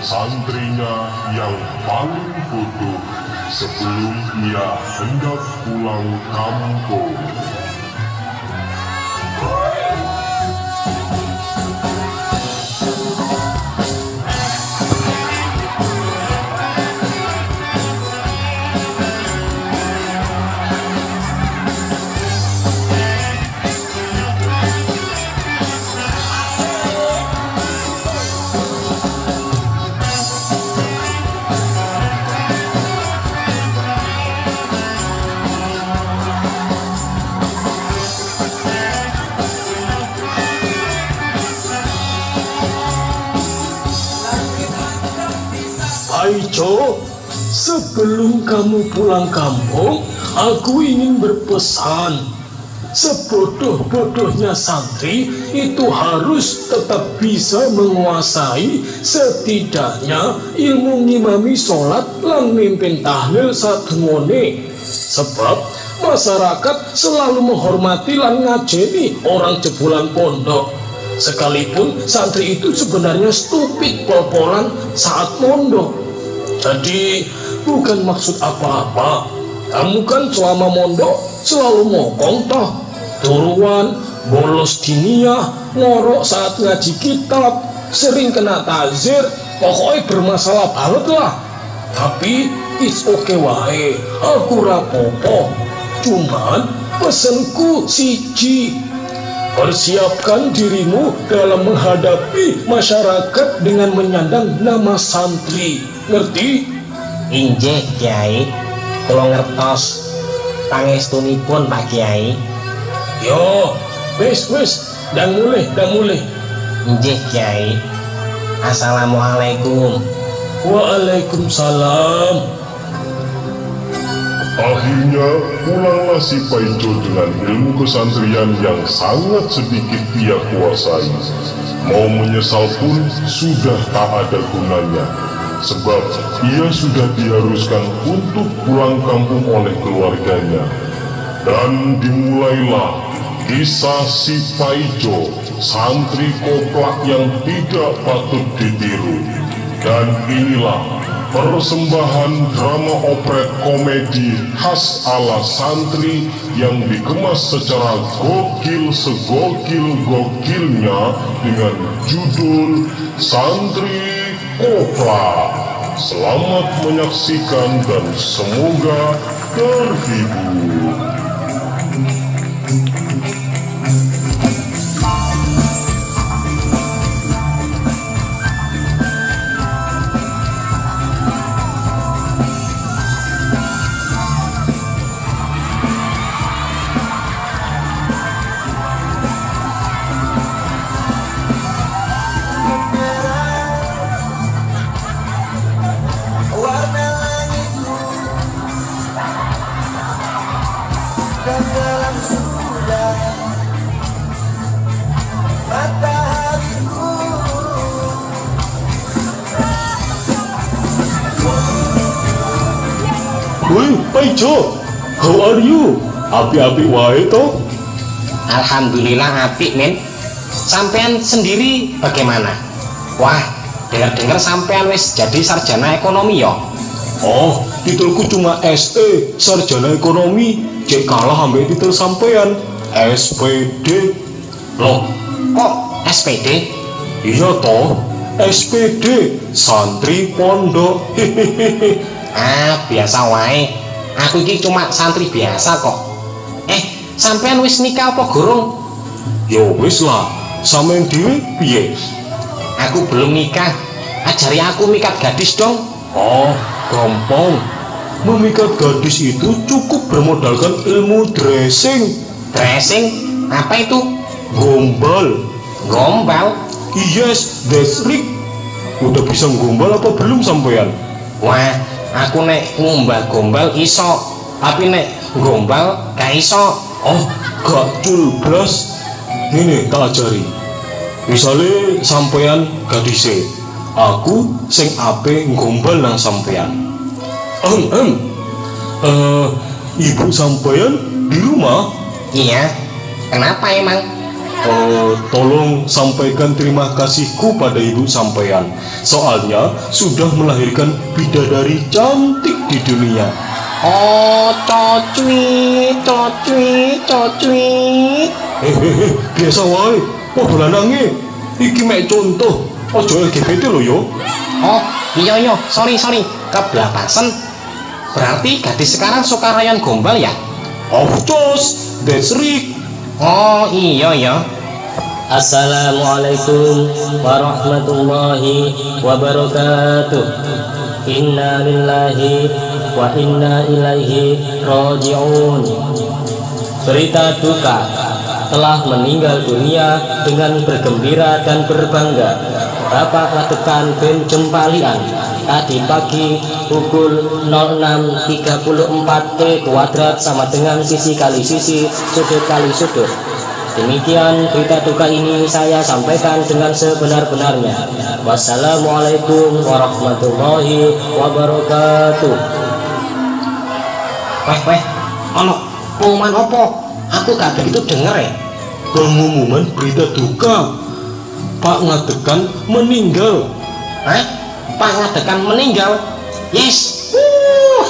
santrinya yang paling bodoh sebelum ia hendak pulang kampung. Kamu pulang kampung, aku ingin berpesan. Sebodoh-bodohnya santri itu harus tetap bisa menguasai setidaknya ilmu ngimami sholat lan mimpin tahlil satungone. Sebab masyarakat selalu menghormati lan ngajeni orang jebolan pondok. Sekalipun santri itu sebenarnya stupid pol-polan saat mondok. Jadi bukan maksud apa-apa. Kamu kan selama mondok selalu mokong toh. Turuan, bolos dinia, ngorok saat ngaji kitab, sering kena tazir, pokoknya bermasalah banget lah. Tapi it's okay wae, aku rapopo. Cuman pesenku siji, Persiapkan dirimu dalam menghadapi masyarakat dengan menyandang nama santri. Ngerti? Injih Kiai, kula ngertos pangestunipun Pak Kiai. Yo, wis wis, dan mulai, dan mulai. Injih Kiai. Assalamualaikum. Waalaikumsalam. Akhirnya pulanglah si Paijo dengan ilmu kesantrian yang sangat sedikit ia kuasai. Mau menyesal pun sudah tak ada gunanya. Sebab ia sudah diharuskan untuk pulang kampung oleh keluarganya. Dan dimulailah kisah si Paijo, santri koplak yang tidak patut ditiru. Dan inilah persembahan drama operet komedi khas ala santri yang dikemas secara gokil segokil-gokilnya dengan judul Santri Kopla. Selamat menyaksikan dan semoga terhibur. Paijo, how are you? Api-api wae toh? Alhamdulillah apik men. Sampean sendiri bagaimana? Wah, dengar-dengar sampean wis jadi sarjana ekonomi yo. Oh, titelku cuma SE, sarjana ekonomi. Cek kalah ambek titel sampean. SPD. Loh, kok SPD? Iya toh, SPD, santri pondok. Ah, biasa wae. Aku iki cuma santri biasa kok. Eh, sampean wis nikah apa gurung? Yo wis lah, sampean dhewe piye? Aku belum nikah. Ajari aku mikat gadis dong. Oh, gampang. Memikat gadis itu cukup bermodalkan ilmu dressing. Dressing? Apa itu? Gombal. Gombal? Yes, that's right. Udah bisa gombal apa belum sampean? Wah, aku nek ngumbah gombal iso, tapi nek gombal gak iso. Oh, gak culblas. Ini tak ajari. Misalnya sampean gadise, aku sing ape gombal nang sampean. Em, em. Eh, ibu sampean di rumah? Iya. Kenapa emang? Eh, tolong sampaikan terima kasihku pada ibu sampean. Soalnya sudah melahirkan bidadari cantik di dunia. Oh, cocwi, cocwi, cocwi. Hehehe, biasa wae. Padha lanange. Iki mek contoh. Ojo LGBT lo yo. Oh, iya iya, sorry sorry, kebelapasan. Berarti gadis sekarang suka rayon gombal ya? Of course, that's right. Oh iya ya. Assalamualaikum warahmatullahi wabarakatuh. Inna lillahi wa inna ilaihi raji'un. Berita duka telah meninggal dunia dengan bergembira dan berbangga. Bapak Latekan bin Jempalian tadi pagi pukul 06.34 T kuadrat sama dengan sisi kali sisi sudut kali sudut Demikian berita duka ini saya sampaikan dengan sebenar-benarnya. Wassalamualaikum warahmatullahi wabarakatuh. Weh weh, ono pengumuman opo? Aku gak begitu denger ya. Pengumuman berita duka. Pak Ngadekan meninggal. Hah? Pak Ngadekan meninggal? Yes.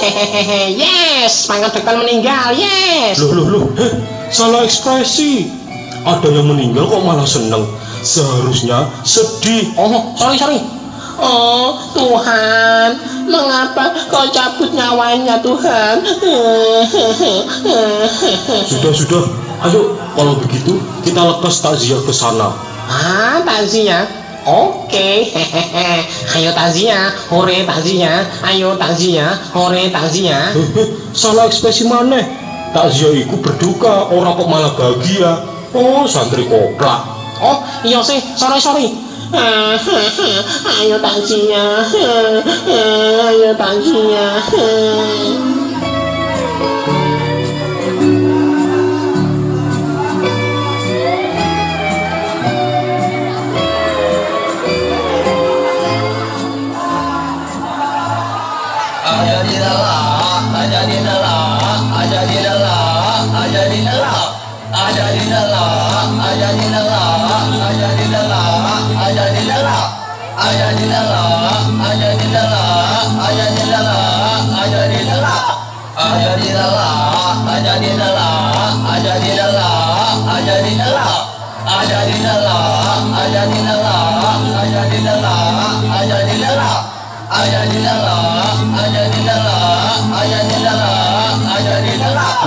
Hehehe, yes. Pak Ngadekan meninggal, yes. Loh loh loh, heh, salah ekspresi. Ada yang meninggal kok malah seneng. Seharusnya sedih. Oh, sorry sorry. Oh Tuhan, mengapa kau cabut nyawanya Tuhan? Sudah sudah, ayo kalau begitu kita lekas takziah ke sana. Ah, takziah. Oke, hehehe. Ayo takziah, hore takziah. Ayo takziah, hore takziah. Salah ekspresi mana? Takziah iku berduka, orang kok malah bahagia. Oh, santri koprak. Oh, iya sih, sorry sorry. Ayo takziah, ayo takziah.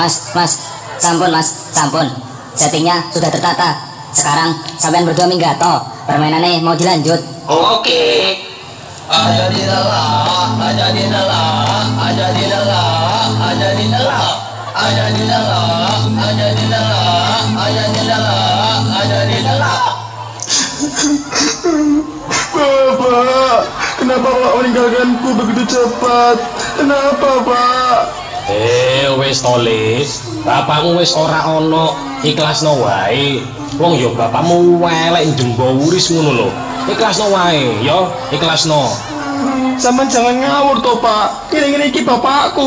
Mas, mas, sampun mas, sampun. Settingnya sudah tertata. Sekarang sampean berdua minggato. Permainannya mau dilanjut. Oke. Aja di dalam, aja di dalam, aja di dalam, aja di dalam, aja di dalam, aja di dalam, aja di dalam, aja di dalam. Bapak, kenapa Pak meninggalkanku begitu cepat? Kenapa Pak? Eh, wis tole. Bapakmu wis ora ono, ikhlasno wae. Wong yo bapakmu welek jembo wuris ngono lho. Ikhlasno wae, yo, ikhlasno. Sampeyan jangan ngawur toh Pak. Ini iki bapakku.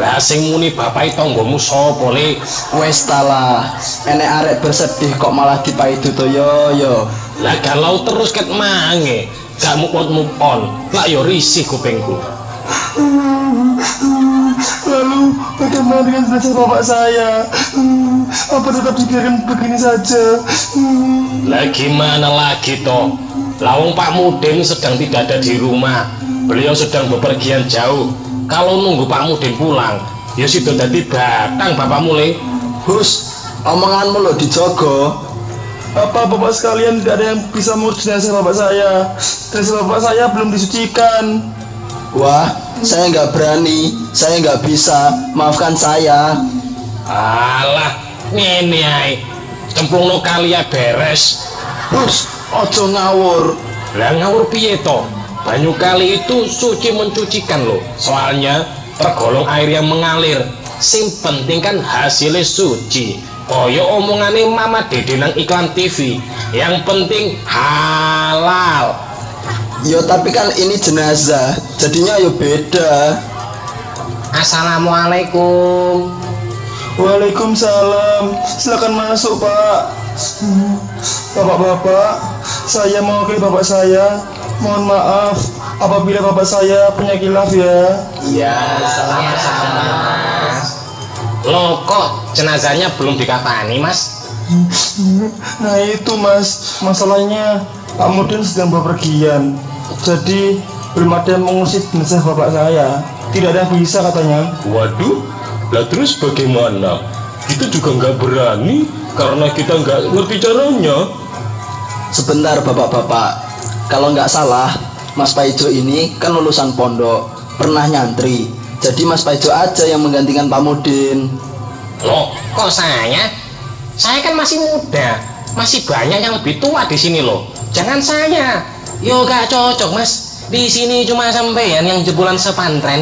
Lah sing muni bapak tanggomu sapa le? Wes talah, enek arek bersedih kok malah dipaidu to yo yo. Lah galau terus ket mange. Gak move on move on. Lah yo risih kupingku. Lalu bagaimana dengan jenazah bapak saya? Apa tetap dibiarkan begini saja? Lah gimana lagi toh? Lawang Pak Mudin sedang tidak ada di rumah. Beliau sedang bepergian jauh. Kalau nunggu Pak Mudin pulang, ya situ tadi batang bapak mulai. Hus, omonganmu lo dijogo. Apa bapak sekalian tidak ada yang bisa mengurus jenazah bapak saya? Jenazah bapak saya belum disucikan. Wah, saya nggak berani, saya nggak bisa. Maafkan saya. Alah, ngene ae. Cemplung no kali ya beres. Hus, ojo ngawur. Lah ngawur piye to? Banyu kali itu suci mencucikan loh. Soalnya tergolong air yang mengalir. Sing penting kan hasilnya suci. Koyo omongane Mama Dede nang iklan TV. Yang penting halal. Yo tapi kan ini jenazah, jadinya yo beda. Assalamualaikum. Waalaikumsalam. Silakan masuk, Pak. Bapak-bapak, saya mewakili bapak saya. Mohon maaf apabila bapak saya punya kilaf ya. Iya, sama-sama. Loh kok jenazahnya belum dikafani, Mas? Nah itu mas, masalahnya Pak Mudin sedang bepergian. Jadi belum ada yang mengusir jenazah bapak saya. Tidak ada yang bisa katanya. Waduh, lah terus bagaimana? Kita juga nggak berani karena kita nggak ngerti caranya. Sebentar bapak-bapak, kalau nggak salah, Mas Paijo ini kan lulusan pondok, pernah nyantri. Jadi Mas Paijo aja yang menggantikan Pak Mudin. Loh, kok saya? Saya kan masih muda, masih banyak yang lebih tua di sini loh. Jangan saya. Yo gak cocok mas. Di sini cuma sampean yang jebolan sepantren.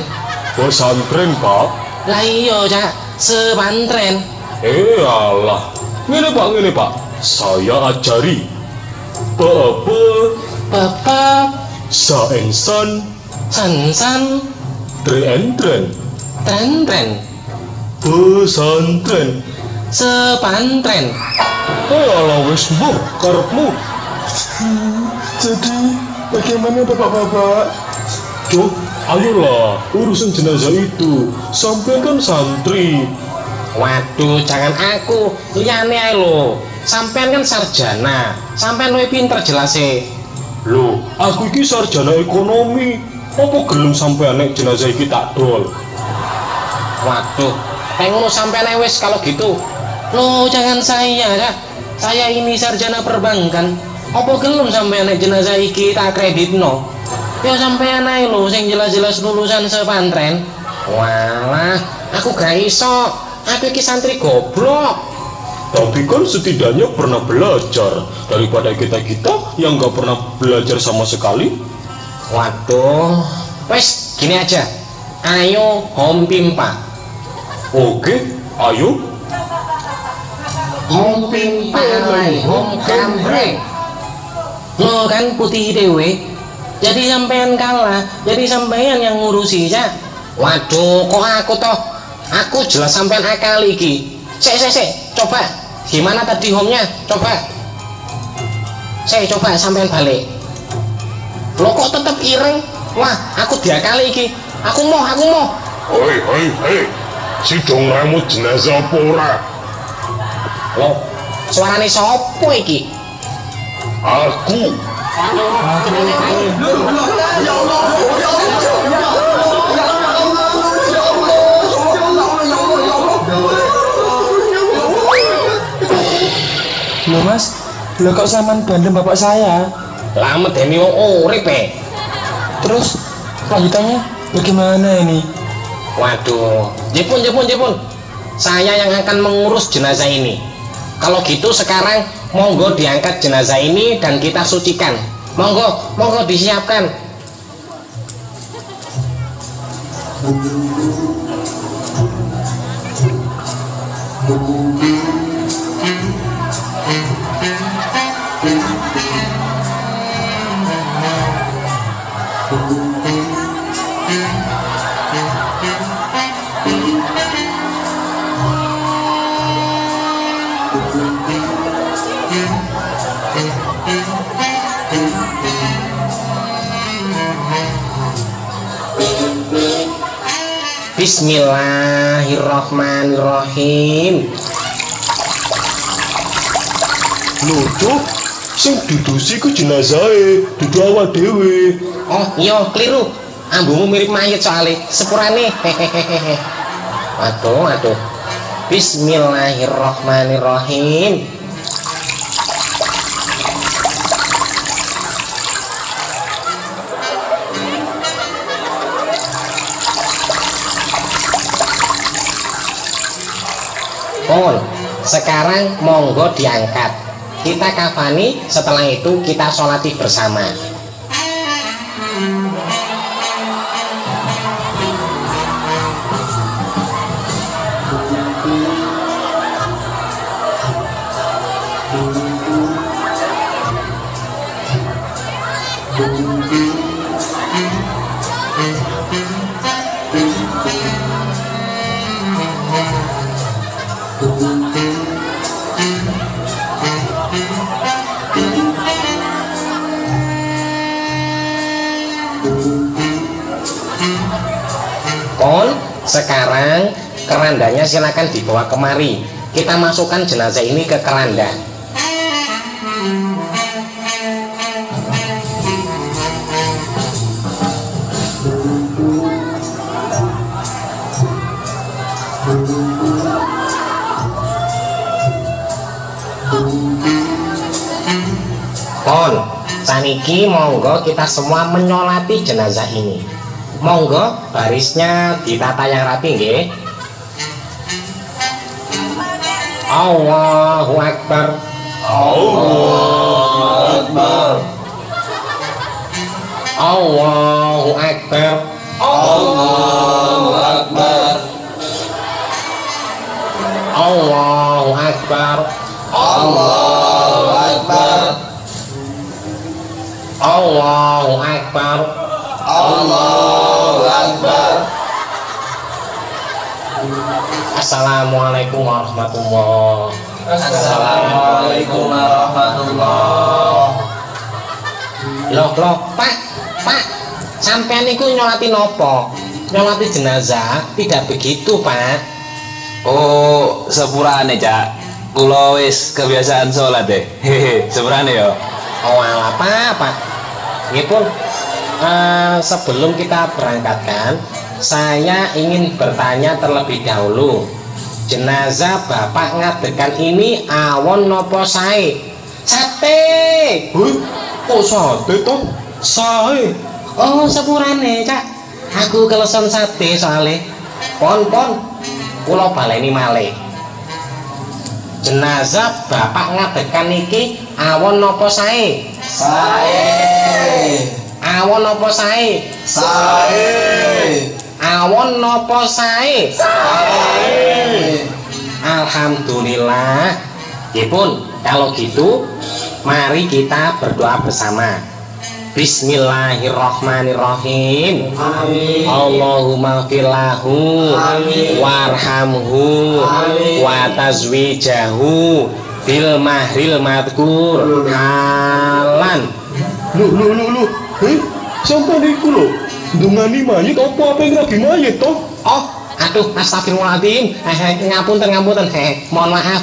Pesantren pak? Lah iya cak, sepantren. Eh Allah, ini pak, ini pak. Saya ajari. Bapa, Bapak, saensan, sansan, tren-tren, tren-tren, pesantren. sepantren. Eh Allah wis mbok karepmu. Jadi bagaimana bapak-bapak? Cuk, ayolah urusan jenazah itu. Sampai kan santri. Waduh, jangan aku, liyane ae lho. Sampean kan sarjana, sampean luwih pinter jelas e. Loh, aku iki sarjana ekonomi. Apa gelem sampai anek jenazah iki tak dol? Waduh, ngono sampean wis kalau gitu. Loh, jangan saya, Kak. Saya ini sarjana perbankan. Apa gelem sampean anek jenazah iki tak kreditno? Ya sampean ae lho sing jelas-jelas lulusan sepantren. Walah, aku gak iso. Aku iki santri goblok. Tapi kan setidaknya pernah belajar daripada kita-kita yang nggak pernah belajar sama sekali. Waduh, wes gini aja. Ayo home pimpa. Oke, ayo. Home pimpa home kambreng. Lo kan putih dewe. Jadi sampean kalah, jadi sampean yang ngurusi ya. Waduh, kok aku toh? Aku jelas sampean akal iki. Sek, sek, sek, coba. Gimana tadi home-nya? Coba. Saya coba sampean balik. Lo kok tetap ireng? Wah, aku diakali iki. Aku mau, aku mau. Hei, hei, hei. Si dongamu jenazah apa ora? Lo, suarane sopo iki? Aku. Loh mas, loh kok saman bandem bapak saya? Lama demi wong urip e. Terus lanjutannya bagaimana ini? Waduh, jepun, jepun, jepun. Saya yang akan mengurus jenazah ini. Kalau gitu sekarang monggo diangkat jenazah ini dan kita sucikan. Monggo, monggo disiapkan. Bismillahirrahmanirrahim. Lho, sing didusi ku jenazahe, dudu awak dhewe. Oh, iya keliru. Ambumu mirip mayit soalnya. Sepurane. Waduh, waduh. Bismillahirrahmanirrahim. Pun, sekarang monggo diangkat. Kita kafani, setelah itu kita sholati bersama. Sekarang kerandanya silakan dibawa kemari. Kita masukkan jenazah ini ke keranda. Pon, saniki monggo kita semua menyolati jenazah ini. Monggo barisnya ditata yang rapi nggih. Allahu Akbar. Allahu Akbar. Allahu Akbar. Allahu Akbar. Allahu Akbar. Allahu Akbar. Allahu Akbar. Allahu Akbar. Assalamualaikum warahmatullahi Assalamualaikum warahmatullahi Loh, loh, Pak, Pak, sampean niku nyolati nopo? Nyolati jenazah? Tidak begitu, Pak. Oh, sepurane, Cak. Kula wis kebiasaan sholat deh. Hehe, sepurane yo. Oh, alah, Pak, Pak. Nggih pun, eh, sebelum kita berangkatkan, saya ingin bertanya terlebih dahulu. Jenazah Bapak ngadekan ini awon nopo sae? Sate. Hei, kok sate toh? Sae. Oh, sepurane, Cak. Aku kelesen sate soalnya. Pon, pon. Kula baleni malih. Jenazah Bapak ngadekan iki awon nopo sae? Sae. Awon nopo sae? Sae. Awon nopo sae? Sae. Alhamdulillah. Gipun, kalau gitu mari kita berdoa bersama. Bismillahirrahmanirrahim. Amin. Allahumma filahu Amin. warhamhu Amin. wa tazwijahu bil mahril madkur halan Lu, lu, lu, lu. Hei, sampai niku lho. Dungani mayit apa apa yang lagi mayit toh? Oh, aduh, astagfirullahaladzim. Eh, eh, ngapunten, ngapunten. Eh, mohon maaf,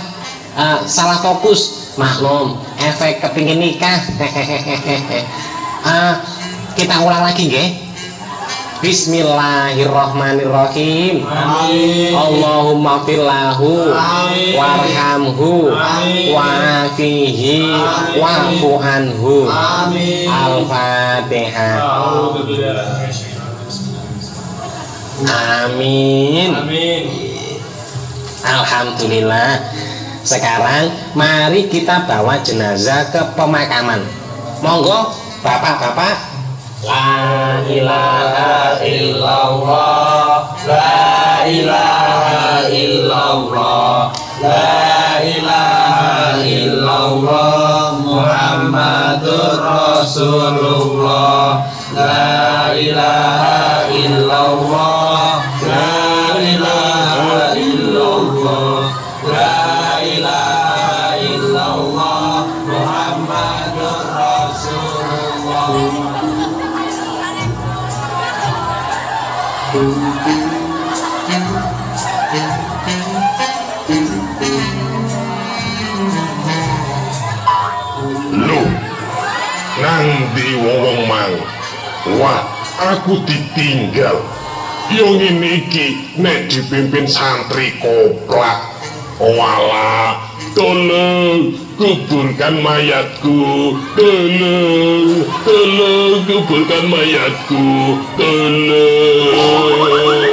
Eh, salah fokus. Maklum, efek kepingin nikah. Hehehe. Eh, kita ulang lagi, nggih. Bismillahirrahmanirrahim. Amin. Allahumma fillahu Amin. warhamhu Amin. wa'afihi Amin. wa'fu anhu. Amin. Al-Fatihah. Amin. Amin. Alhamdulillah. Sekarang mari kita bawa jenazah ke pemakaman. Monggo, Bapak-bapak. La ilaha illallah La ilaha illallah La ilaha illallah Muhammadur Rasulullah La ilaha illallah aku ditinggal. Yo ngene iki nek dipimpin santri koplak. Walah, tolong kuburkan mayatku. Tolong, tolong kuburkan mayatku. Tolong.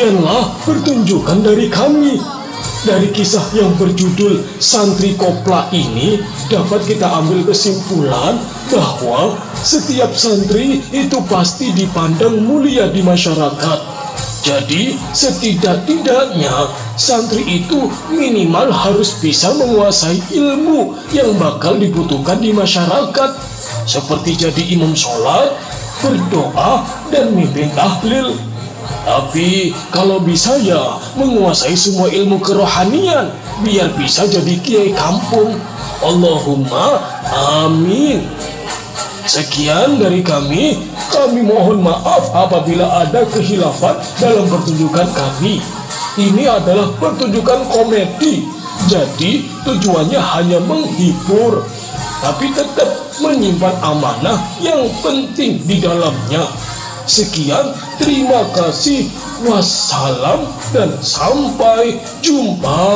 Demikianlah pertunjukan dari kami. Dari kisah yang berjudul Santri Kopla ini dapat kita ambil kesimpulan bahwa setiap santri itu pasti dipandang mulia di masyarakat. Jadi setidak-tidaknya santri itu minimal harus bisa menguasai ilmu yang bakal dibutuhkan di masyarakat. Seperti jadi imam sholat, berdoa, dan mimpin tahlil. Tapi kalau bisa ya menguasai semua ilmu kerohanian biar bisa jadi kiai kampung. Allahumma amin. Sekian dari kami. Kami mohon maaf apabila ada kehilafan dalam pertunjukan kami. Ini adalah pertunjukan komedi. Jadi tujuannya hanya menghibur. Tapi tetap menyimpan amanah yang penting di dalamnya. Sekian, terima kasih. Wassalam dan sampai jumpa.